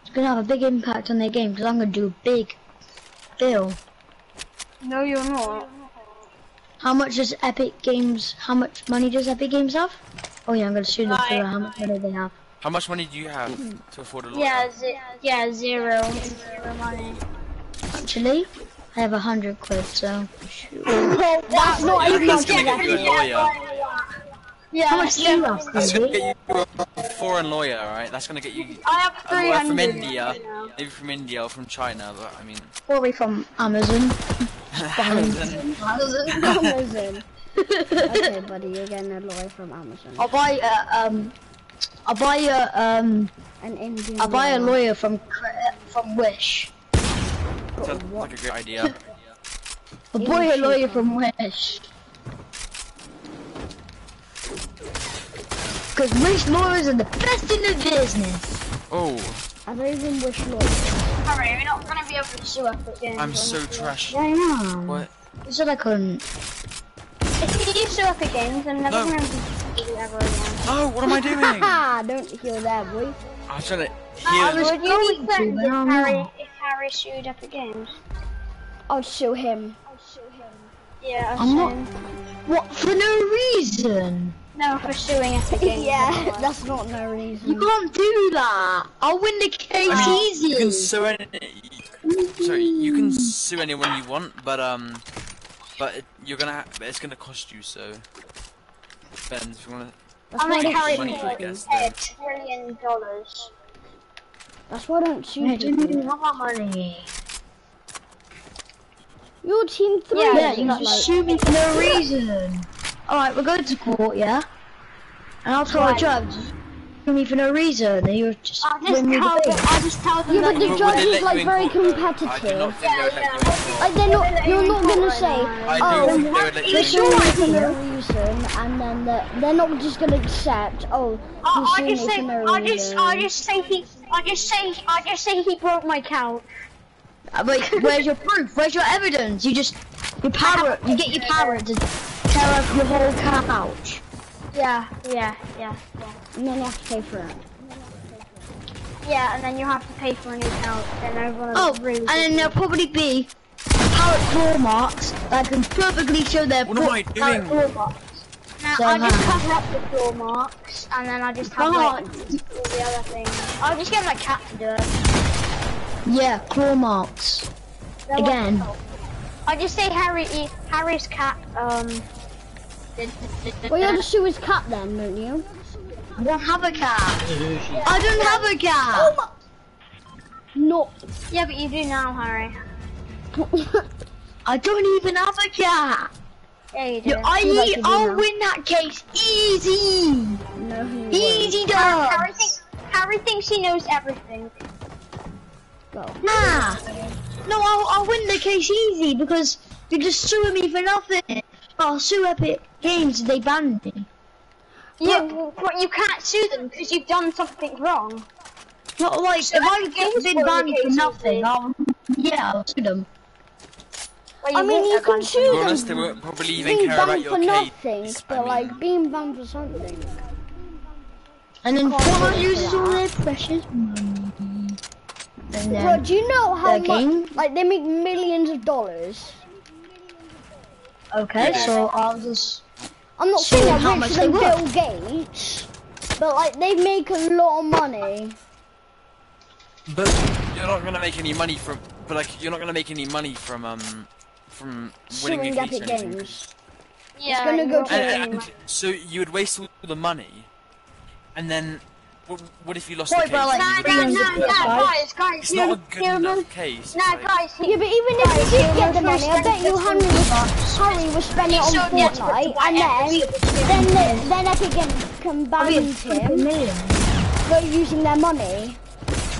it's gonna have a big impact on their game because I'm gonna do a big bill. No, you're not. How much does Epic Games? How much money does Epic Games have? Oh yeah, I'm gonna sue them for Right. how much money they have. How much money do you have to afford a lawyer? Yeah, ze- yeah, zero. Zero money. Actually, I have a hundred quid, so. That's not even that's on gonna get oh, you a lawyer. Yeah, How much do you have, That's gonna Stevie? get you a foreign lawyer, right? That's gonna get you I have a lawyer from India, now. maybe from India or from China, but I mean. Probably from Amazon. Amazon. Amazon. okay, buddy, you're getting a lawyer from Amazon. I'll buy a um. I'll buy a um. An Indian. I'll buy a lawyer from from Wish. Sounds like a great idea. I'll buy a lawyer from Wish. Because Wish lawyers are the best in the business. Oh, I don't even wish lawyer. Harry, you're not gonna be able to sue Epic Games. I'm so trash. Yeah, I know. What? You said I couldn't. If you sue Epic Games, then never No. gonna be you ever again. No, what am I doing? I Ha! Don't heal that, boy. I was trying to uh, I heal. was Would you going be to, friends if I'm Harry, not. if Harry sued Epic Games? I'll show him. Yeah, I'll I'm sue not- him. What? For no reason. No, for suing Epic Games. yeah, that's not no reason. You can't do that. I'll win the case I mean, easy. you can sue any. Sorry, you can sue anyone you want, but um, but it, you're gonna. Ha- it's gonna cost you. So, depends if you wanna. That's I why I make don't money for pay the guest, pay then. a trillion dollars. That's why I don't sue I didn't people. even have that money. Your team three. Yeah, Yeah, is you like, can sue me for no reason. Alright, we're going to court, yeah? And I'll tell Right. the judge, you me for no reason, and you're just I'll just me tell the them. thing. I'll just tell them Yeah, that but the judge is like very court, though? I do competitive. not think they would let you in court. Like they're not, you're not gonna say, oh, think they would let you they're in suing court. me for no reason, and then they're, they're not just gonna accept, oh, I, he's I suing just me say. for no I just. I just say he. I just say. I just say he broke my couch. Uh, Wait, where's your proof? Where's your evidence? You just, your power, you get your power to tear up your whole couch. Yeah. Yeah. Yeah. Yeah. And then you have to pay for it. Yeah, and then you have to pay for a new couch, and everyone Oh, will and then there'll probably be pallet claw marks that can perfectly show their What am I pallet doing? claw marks. Now, So I just cover up the floor marks, and then I just have Come like all the other things. I'll just get my cat to do it. Yeah, claw marks. Then Again. what- I just say Harry, e- Harry's cat. Um. Well, you have to sue his cat then, don't you? I don't have a cat. I don't have a cat. Oh no. Yeah, but you do now, Harry. I don't even have a cat. Yeah, you do. Yeah, I you like I'll win that case easy. no, won't. Easy Harry, dubs. thinks, Harry thinks he knows everything. Go. Nah. No, I'll, I'll win the case easy because you're just suing me for nothing. Oh, I'll sue Epic Games. They banned me. You, but you can't sue them because you've done something wrong. Not like So if I've been banned for nothing, I'll, yeah, I'll sue them. Well, I mean, you can sue To them honest, they won't probably even being care about banned your for case. nothing, I but mean, like being banned for something. And then Can't Fortnite do loses all their precious money. And Bro, then do you know how much? game- Like they make millions of dollars. Okay, Yeah. so I'll just I'm not So saying how they're much they Bill worth? Gates, but like they make a lot of money. But you're not gonna make any money from. But like, you're not gonna make any money from um, from winning Suing a case or Epic. Games. Yeah, gonna go to- And, and so you would waste all the money, and then what, what if you lost Wait, the case? but, like, You Nah, would nah, nah, the nah, money. guys, guys, It's you, not a good enough case. Nah, like- guys, Yeah, but even if you did get the must money, I bet you understand Henry was, Harry was spending it on showed me how to put Fortnite, and white then then then Epic Games can I'll be a ban freaking him million. for using their money.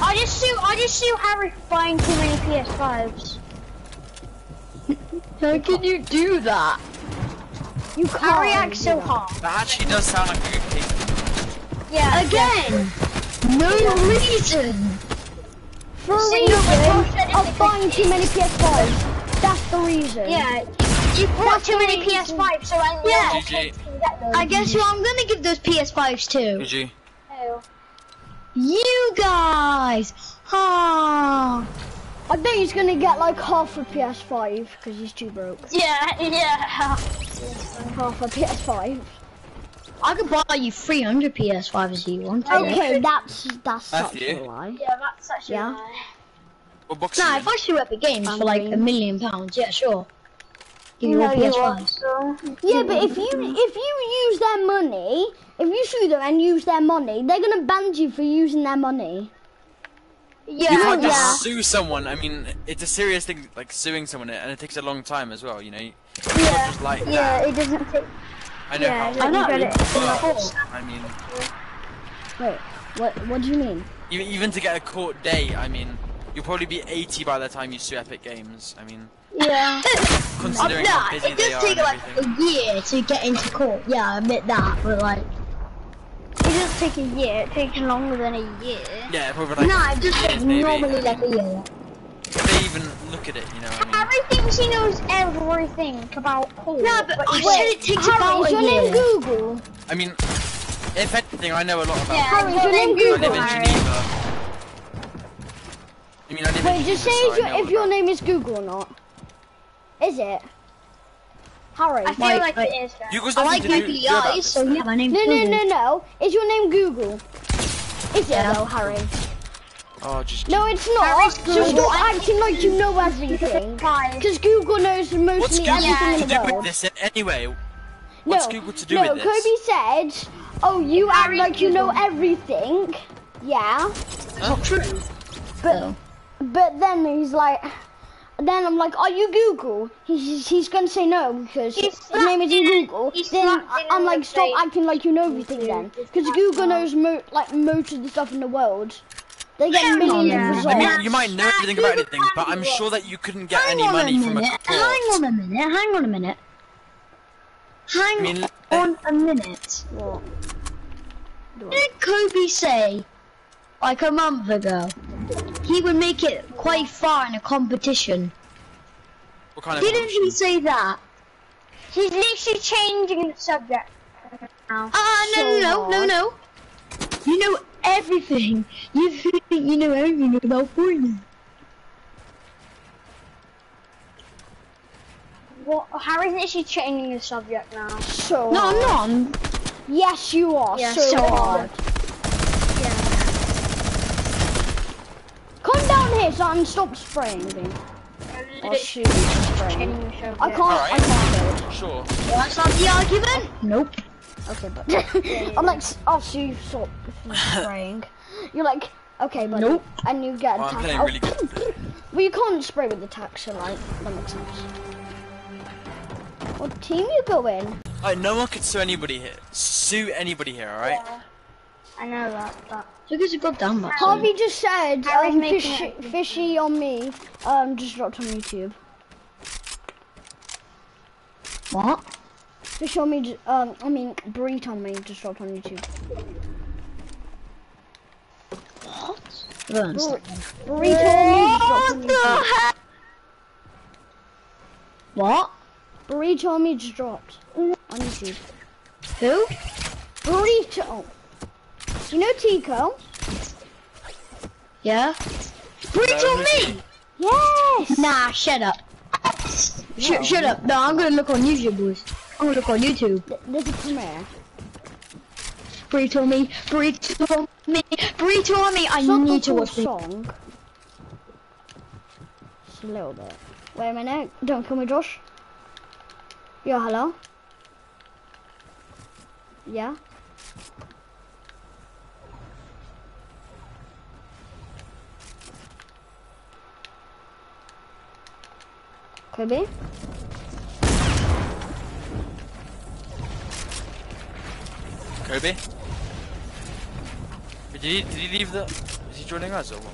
I just sue, I just sue Harry for buying too many PS5s. How can you do that? You can't. Harry acts so hard. That actually does sound like a good case. Yeah. Again, no reason. For a See, reason you're of buying too many PS5s. That's the reason. Yeah. You bought That's too many reason. PS5s, so I Yeah. know GG. kids can get those. I guess who I'm gonna give those PS5s to? GG. Oh. You guys. Ah. I bet he's gonna get like half a PS5 because he's too broke. Yeah, yeah. Half a PS5. I could buy you 300 PS5s if you want. Okay, that's that's such Matthew? a lie. Yeah, that's such a Yeah. lie. What box Nah, you if I sue Epic Games for like a million pounds, yeah, sure. Give you all you PS5s. won't. Yeah, but if you if you use their money, if you sue them and use their money, they're gonna ban you for using their money. Yeah, You can't yeah. just sue someone. I mean, it's a serious thing, like suing someone, and it takes a long time as well. You know, Yeah. just like Yeah, that. it doesn't take. I know yeah, how. I know. I mean, Wait, what what do you mean? even even to get a court date, I mean, you'll probably be 80 by the time you sue Epic Games. I mean, Yeah. considering nah, how busy it does take like everything. a year to get into court. Yeah, I admit that, but like, It doesn't take a year. It takes longer than a year. Yeah, probably like nah, it just takes maybe. normally like a year. If they even look at it, you know what I mean? Harry thinks he knows everything about court. Nah, but I he said it takes Harry, about is a your year. name Google? I mean, if anything, I know a lot about Yeah, Harry, is your name I Google? live in Geneva. I mean, I live in Wait, just say Geneva, if so your, if your name is Google or not. Is it? Harry. I feel Wait, like wait. it is. Though. Google's I nothing like to do, googly eyes, so yeah, my name's No, no, Google. no, no. Is your name Google? Is Yeah. it though, Harry? Oh, just No, it's not. Just So stop acting like you know everything. Guys, Because Google knows What's mostly Google everything to in do the with world. this anyway? What's no, Google to do no, with this? Kobe said, "Oh, you act Harry's like you know everything." Yeah, Not true. but but then he's like, then I'm like, are you Google? He's he's gonna say no because He's his name isn't in- Google. he's Then slapped I'm like, stop acting like you know everything then, because Google knows mo- like most of the stuff in the world. They get millions on of results. I mean, you might know everything about anything, but I'm sure that you couldn't get Hang any on money from a court. Hang on a minute. Hang on a minute. Hang I mean, on a minute. What? Did Kobe say, like a month ago, he would make it quite far in a competition? What kind of Didn't he say that? He's literally changing the subject now. Ah, no, So no, no, no, no. You know everything. You think you know everything about Fortnite. What? Harry's literally changing the subject now. So No, hard. I'm not. Yes, you are. Yeah, so, so hard. hard. Come down here, son. Stop spraying me. Oh, I'll shoot spraying. Changing the subject. I can't. I can't do it. Sure. That's not the argument. Nope. Okay, but I'm like, I'll see you stop spraying. You're like, okay, but Nope. and you get Well, I'm attacked. playing Oh, really good. Well, you can't spray with attack, so like that makes sense. What team you go in? Alright, no one could sue anybody here. Sue anybody here, alright? I know that, but Look at the goddamn back. Harvey just said Harry's um, making fishy, fishy on me. Um, just dropped on YouTube. What? Fish on me. j- Um, I mean, Breed on me just dropped on YouTube. What? I don't. Breed on me just dropped on What the YouTube. heck? What? Burrito me just dropped on YouTube. Who? Burrito. You know Tico? Yeah. Breach No, me. Yes. Nah, shut up. Sh- No. shut up. No, I'm gonna look on YouTube, boys. I'm gonna look on YouTube. Th- There's a premiere. Burrito me, burrito me, burrito on me. I It's need to watch the song. Just a little bit. Wait a minute. Don't kill me, Josh. Yo, hello. Yeah. Kobe? Kobe? Did he, did he leave the... Is he joining us or what?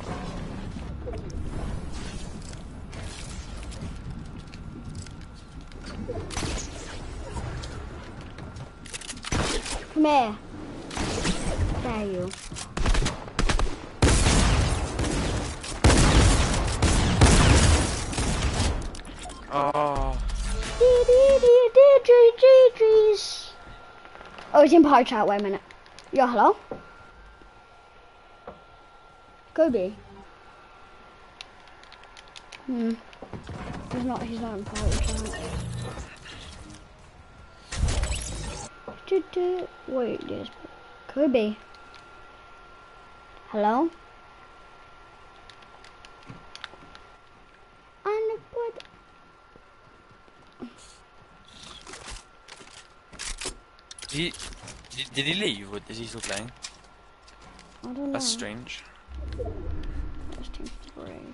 Come here. There you. Oh... Oh, it's in pie chat. Wait a minute. Yo, hello. Kobe. Hmm. He's not. He's not in pie chat. Wait, there's Kobe. Hello. And what? Did he, did, he leave or is he still playing? I don't know. That's strange. That's team three.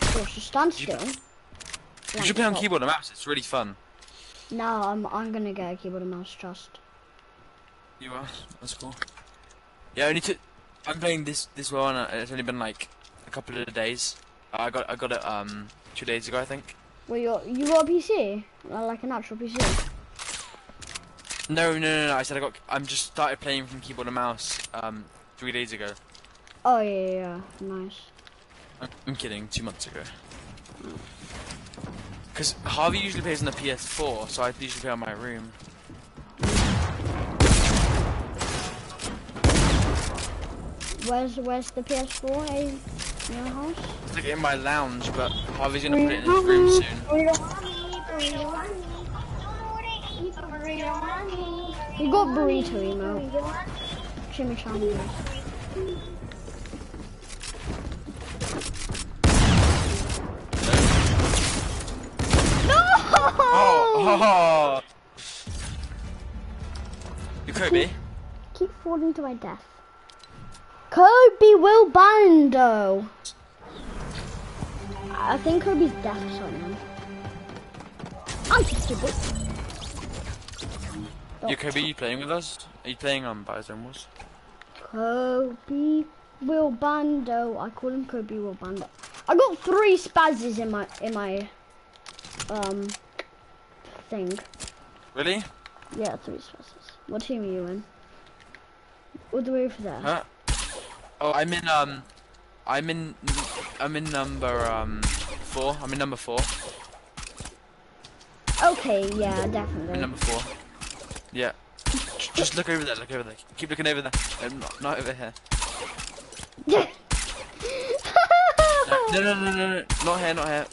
Oh, so stand You- still. You should play on keyboard and mouse, it's really fun. No, I'm I'm gonna get a keyboard and mouse just. You are? That's cool. Yeah, I only took... I'm playing this this well and uh, it's only been like a couple of days. I got I got it um two days ago I think. Well, you you got a PC, like an actual PC. No, no, no, no. I said I got. I'm just started playing from keyboard and mouse um three days ago. Oh yeah, yeah, yeah. nice. I'm, I'm kidding. Two months ago. Because Harvey usually plays on the PS4, so I usually play on my room. Where's where's the PS4 eh, in your house? It's like in my lounge, but Harvey's gonna put it in his room soon. You got burrito emote. Chimichangas. No! Oh, oh. You Kobe? Keep falling to my death. Kobe Will Bando. I think Kobe's deaf or something. I'm too stupid. You Kobe, you playing with us? Are you playing on Biozone Wars? Kobe Will Bando. I call him Kobe Will Bando. I got three spazzes in my in my um thing. Really? Yeah, three spazzes. What team are you in? All the way over there. Huh? Oh, I'm in um, I'm in, I'm in number um four. I'm in number four. Okay, yeah, I'm definitely. number four. Yeah. Just look over there. Look over there. Keep looking over there. Um, not, not over here. No, no, no, no, no, no. Not here. Not here.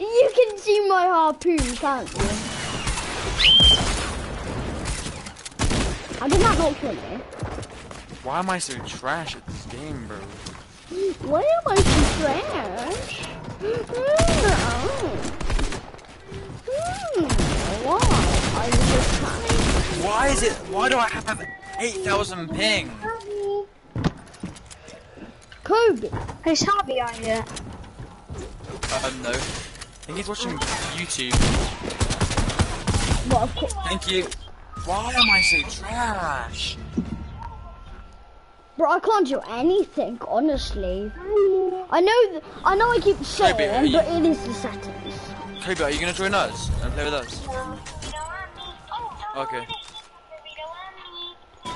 you can see my harpoon, can't you? How did not kill me? Why am I so trash at this game, bro? Why am I so trash? Hmm, Why? I was just trying. Why is it? Why do I have 8,000 ping? Kobe. Hey, Star behind you. Um, no. I think he's watching YouTube. What? Thank you. Why am I so trash? Bro, I can't do anything, honestly. I know, I know I keep saying, but are you- but it is the settings. Kobe, are you gonna join us and play with us? Okay.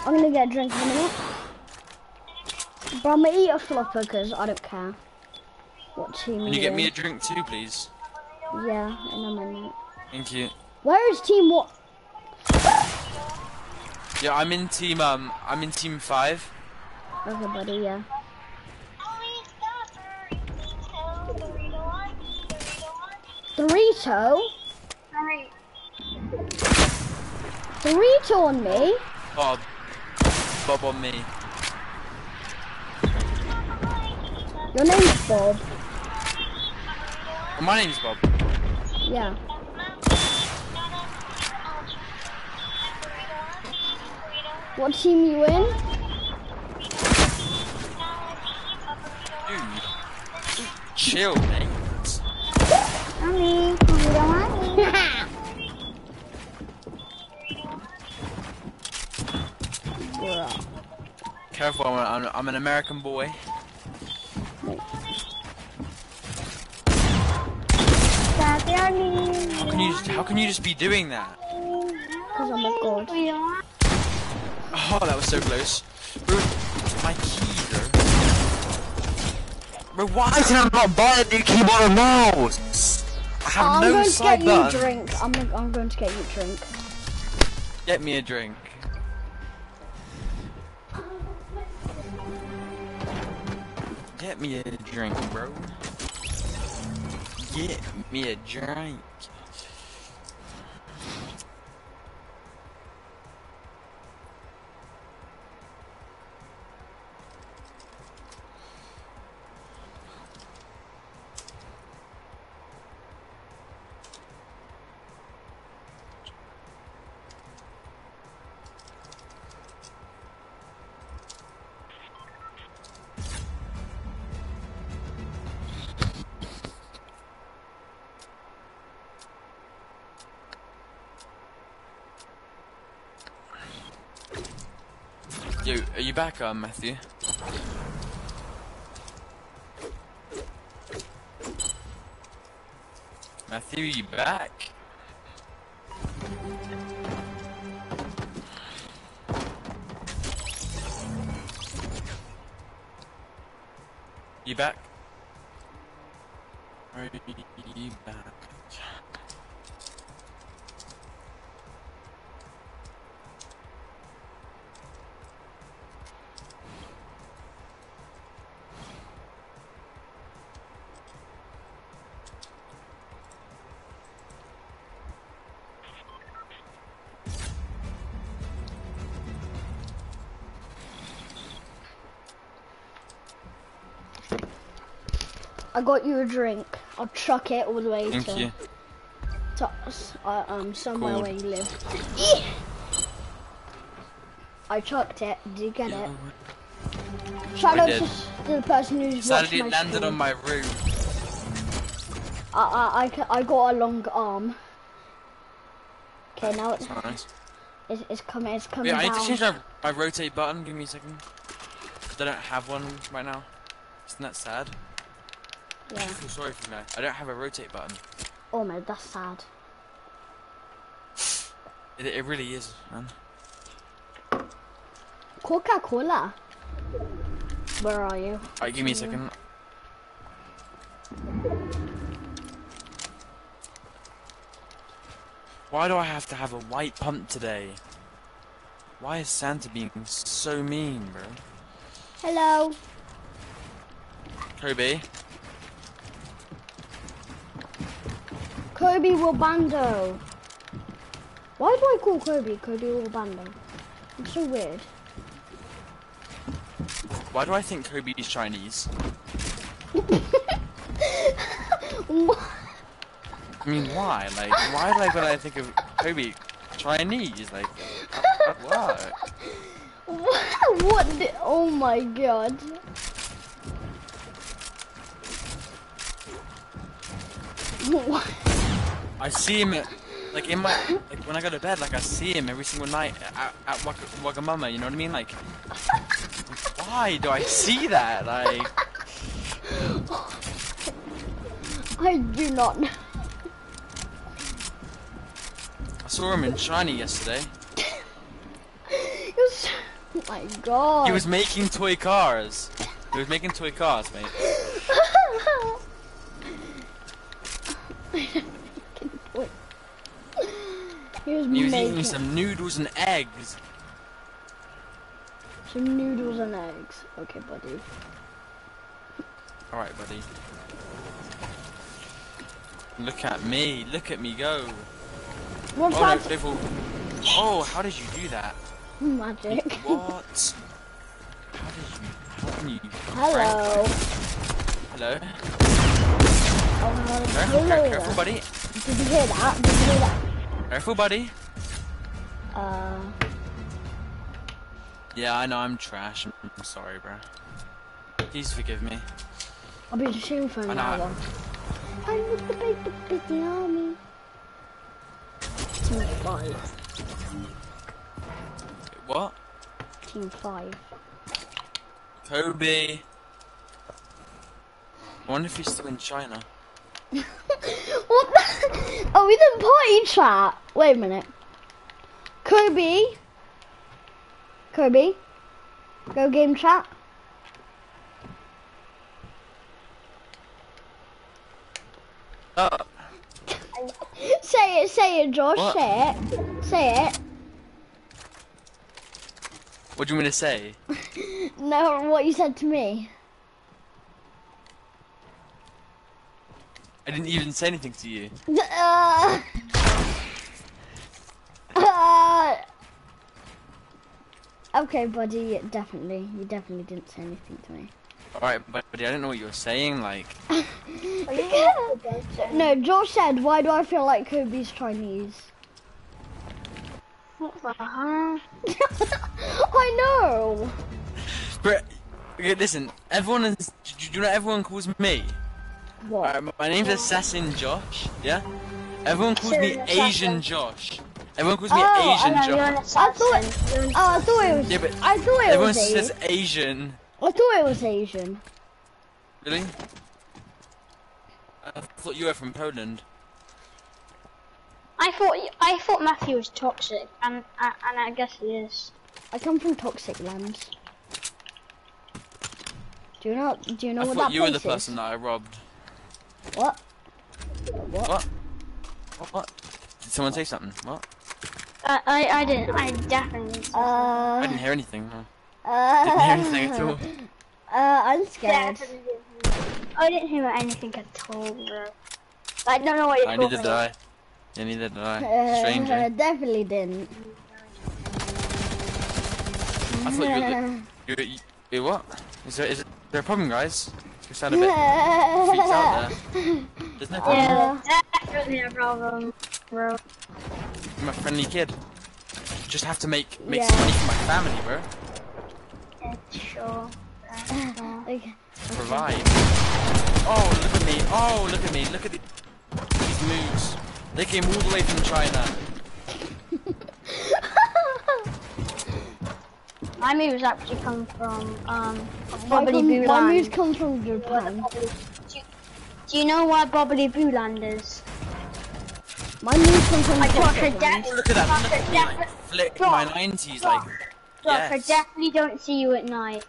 I'm gonna get a drink in a minute. But I'm gonna eat a flopper because I don't care. What team Can you get me a drink too, please? Yeah, in a minute. Thank you. Where is team what? Yeah, I'm in team um, I'm in team five. Okay, buddy, yeah. Dorito? Dorito on me? Bob. Bob on me. Your name's Bob. Oh, my name's Bob. Yeah. What team you in? Chill, mate. Mommy, mommy. Bruh. Careful, I'm, I'm, I'm an American boy. Mommy. How can you just, how can you just be doing that? Cause I'm a god. Oh, that was so close. My key, why can I not buy a new keyboard and mouse? I have I'm no going to get you a drink. I'm, I'm going to get you a drink. Get me a drink. Get me a drink, bro. Get me a drink. Back, um, Matthew? Matthew, you back? You back? Are you back? Got you a drink. I'll chuck it all the way Thank to, you. to uh, um somewhere Cool. where you live. I chucked it. Did you get it? Shout out to the person who's Sadly, it landed stream. on my roof. I, I, I, I got a long arm. Okay, now it's, nice. it's, it's coming, it's coming Wait, I need to down. change my, my rotate button. Give me a second. I don't have one right now. Isn't that sad? I feel sorry for me. I don't have a rotate button. Oh man, that's sad. It, it really is, man. Coca-Cola. Where are you? Alright, give me a second. Why do I have to have a white pump today? Why is Santa being so mean, bro? Hello. Kobe, Kobe Wabando. Why do I call Kobe Kobe Wabando? It's so weird. why do I think Kobe is Chinese? I mean, why? Like, why like when I think of Kobe Chinese? Like, what? What? what the, oh my god. What? I see him, at, like in my, like when I go to bed, like I see him every single night at, at Wagamama. You know what I mean? Like, why do I see that? Like, I do not know. I saw him in Shiny yesterday. You're oh my god. He was making toy cars. He was making toy cars, mate. He was, He was making eating some noodles and eggs. some noodles and eggs. Okay, buddy. All right, buddy. Look at me. Look at me go. One Oh, time, no, they've all... Oh, how did you do that? magic. What? How did you? How you? Hello. Hello. Oh, no, hello careful, buddy. Did you hear that? Did you hear that? Careful, buddy. Uh, Yeah, I know I'm trash. I'm, sorry, bro. Please forgive me. I'll be ashamed for now on. I'm with the big, big, big army. Team 5. What? Team 5. Kobe. I wonder if he's still in China. what the? Oh, we didn't party chat. Wait a minute. Kobe. Kobe. Go game chat. Uh, Say it, say it, Josh. What? Say it. Say it. what do you want me to say? No, what you said to me. I didn't even say anything to you. Uh, uh, okay, buddy. Definitely, you definitely didn't say anything to me. Alright, buddy, I don't know what you were saying. Like, no, Josh said, "Why do I feel like Kobe's Chinese?" What the hell? I know. bro, okay, listen. Everyone is. Do you know everyone calls me? What? Alright, my name's Assassin Josh. Yeah. Everyone calls Sure, me Assassin. Asian Josh. Everyone calls me Oh, Asian I know, you're an Josh. I thought. Oh, I thought it was. Yeah, but I thought it Everyone was says Asian. Asian. I thought it was Asian. Really? I thought you were from Poland. I thought I thought Matthew was toxic, and and I guess he is. I come from toxic lands. Do you know? Do you know I what thought that you were the place person that I robbed. What? What? What? What? What? Did someone say something? What? Uh, I I didn't. I definitely. said I Uh. didn't hear anything. No. Uh. Didn't hear anything at all. Uh, I'm scared. I didn't hear anything at all, bro. I don't know what you're I talking neither did about. I. Yeah, neither did I. Uh, Strange. eh? definitely didn't. I thought you were the. You, you, you what? Is there, is there a problem, guys? You sound a bit freaked out there. There's no problem. Yeah, there's definitely a problem, bro. I'm a friendly kid. Just have to make make Yeah. some money for my family, bro. Yeah, sure. I, Provide. Oh, look at me. Oh, look at me. Look at the, these moves. They came all the way from China. My moves actually come from um my, Bobbly com- Boo my moves come from Japan. Do, do you know where Bobbly Boo Land is? My moves come from I got her Japan. death. Look at that. Look Doctor at me. Like, flick Doc, my 90s. Like, Doc, I definitely don't see you at night.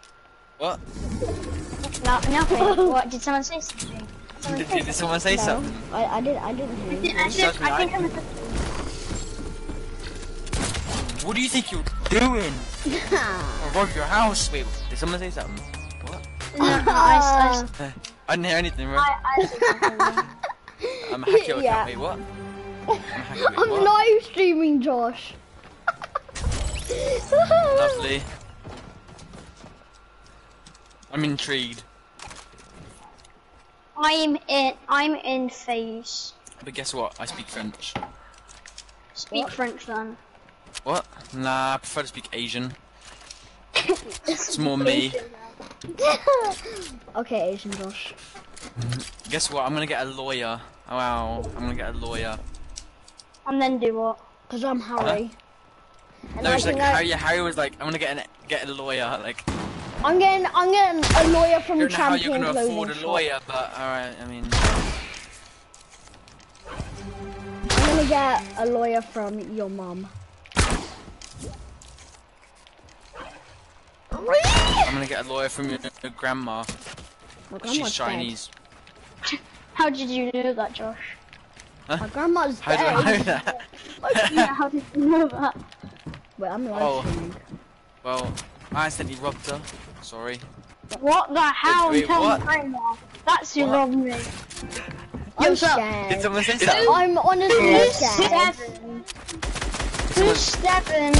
What? No, nothing. what? Did someone say something? Someone Did, say did someone say No, something? I, I did. I didn't hear. you. I think, Judge me, I think I- I'm What do you think you're doing? I'll rob your house. Wait, did someone say something? What? no, no, I, I, I didn't hear anything, bro. I, I, I'm a hack your Yeah. account. Wait, what? I'm a hack I'm what? live streaming, Josh. Lovely. I'm intrigued. I'm in. I'm in phase. But guess what? I speak French. Speak French then. What? Nah, I prefer to speak Asian. It's more me. okay, Asian Josh. Guess what? I'm gonna get a lawyer. Oh, wow. I'm gonna get a lawyer. And then do what? Because I'm Harry. And No, I it's like Harry. Harry was like, I'm gonna get an get a lawyer. Like, I'm getting I'm getting a lawyer from know how you're Champion gonna afford a lawyer, but alright. I mean, I'm gonna get a lawyer from your mum. I'm gonna get a lawyer from your, your grandma. My She's Chinese. How did you know that, Josh? dead. My grandma's How do I know dead. that? yeah, how did you know that? Wait, I'm live Oh. streaming. Well, I accidentally robbed her. Sorry. What the hell? wait, Tell what? me grandma. That's who What? robbed me. I'm scared. Did someone say something? I'm honestly Who's scared. seven? Who's seven?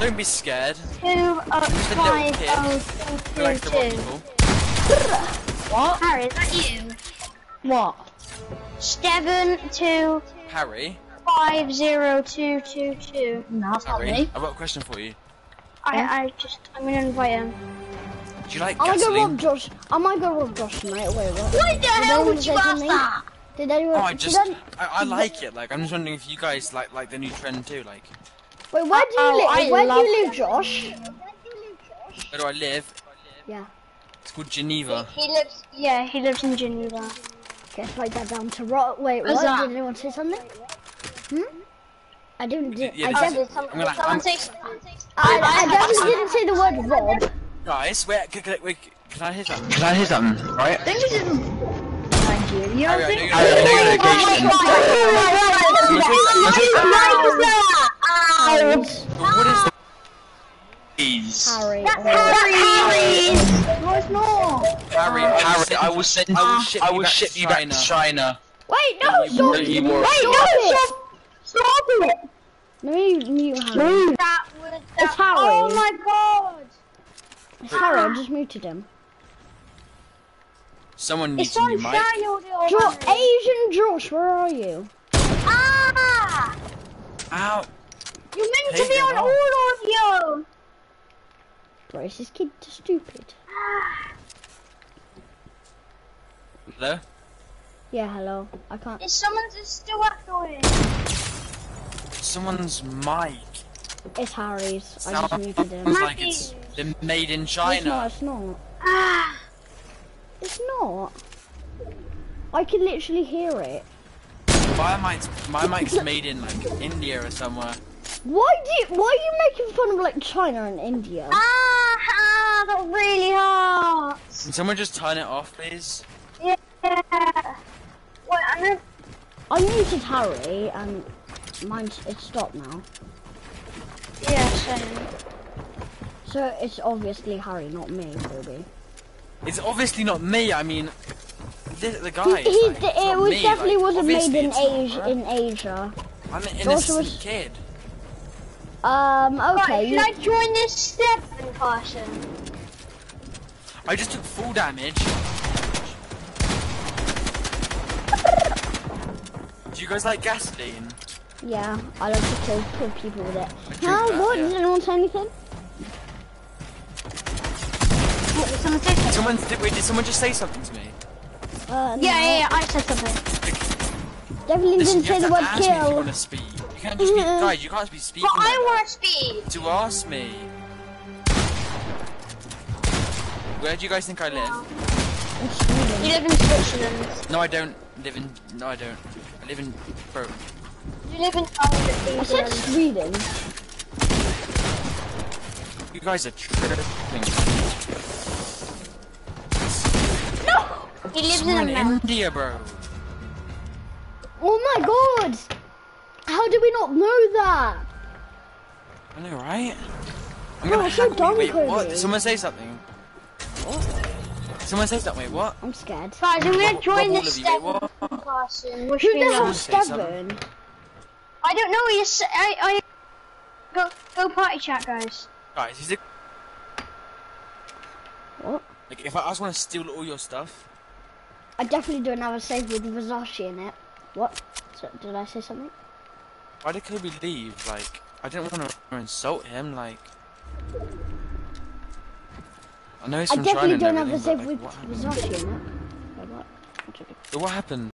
Don't be scared. Two a little five kid oh Who two likes to two two. What? Harry, is that you? What? Seven two Harry, five zero two two two. No, that's not Harry, me. I've got a question for you. I I just I'm gonna invite him. Do you like I might go gasoline? rob Josh. I might go rob Josh tonight. Wait, what? Why the hell anyone would you ask something? that? Did anyone? Oh, I just, I, I like it. Like, I'm just wondering if you guys like like the new trend too. Like, Wait, where do you Oh, live? Where do you live, Josh? where do I live? Yeah. It's called Geneva. He lives. Yeah, he lives in Geneva. Okay, let's write that down to ro- Wait, What's what? that? Did anyone say something? Hmm? I didn't. Did, Yeah, I, this def- Did some, I'm gonna- someone say something? I, I definitely didn't say the word rob. Guys, wait, can, can, wait, can I hear something? Can I hear something? Right? Then this is Nigeria. Harry, I know think- you're, I know you're location. Harry's. What is that? Is Harry. Harry! No, it's not. Harry, Harry, I will send. I will ship, I you, will back ship to you China. back to China. Wait, no, stop. were- Wait, you were- stop it. Stop it! Let me mute Harry. That was. It's Harry. oh my god! It's Harry, I just muted him. Someone needs It's a on new mic. Daniel Asian Josh, where are you? Ah! Ow. You meant Hey, to be on off. all audio. Bro, is this kid stupid? Hello. Yeah, hello. I can't. Is someone is still echoing? Someone's mic It's Harry's. I just sounds muted him. like it's been made in It's not, it's not. Ah! It's not. I can literally hear it. My mic's my mic's made in like India or somewhere. Why do you, why are you making fun of like China and India? Ah! ah that really hurts. Can someone just turn it off, please? Yeah. Wait, I'm gonna. I muted Harry and mine's it's stopped now. Yeah, same. So it's obviously Harry, not me, Kobe. It's obviously not me. I mean, the, the guy. He, he, like, it was me, definitely like, wasn't made in it's not, Asia. In Asia. I'm an innocent was- kid. Um. Right, Okay. can I join this Stefan caution? I just took full damage. Do you guys like gasoline? Yeah, I like to kill, kill people with it. How? Huh? that, What? yeah. Did anyone say anything? someone say something? Someone did, wait, did someone just say something to me? Uh, no. Yeah, yeah, yeah, I said something. Definitely Listen, didn't say the word ask me if you kill. Want to speak. You can't just be, guys. You can't be speaking. But I like want to speak. to ask me. Where do you guys think I live? You live in Switzerland. No, I don't live in. No, I don't. I live in. Bro, You live in I said Sweden. you guys are tripping. He lives in Somewhere in America. India, bro. Oh my god! How do we not know that? I know, right? I'm Bro, gonna so hack- dumb, Wait, what? Did someone say something? What? Someone say something. Wait, what? I'm scared. Guys, I'm gonna join Rob the all of you, wait, Steven what? person. Who me the luck. hell's Say I don't know. You s- I I go go party chat, guys. Guys, is it What? like if I, I just want to steal all your stuff? I definitely don't have a save with Versace in it. What? So, did I say something? Why did Kobe leave? Like, I didn't want to insult him. Like, I know he's I from China definitely and don't have a everything, save but, with like, what happened? Versace in it. Wait, what? But what happened?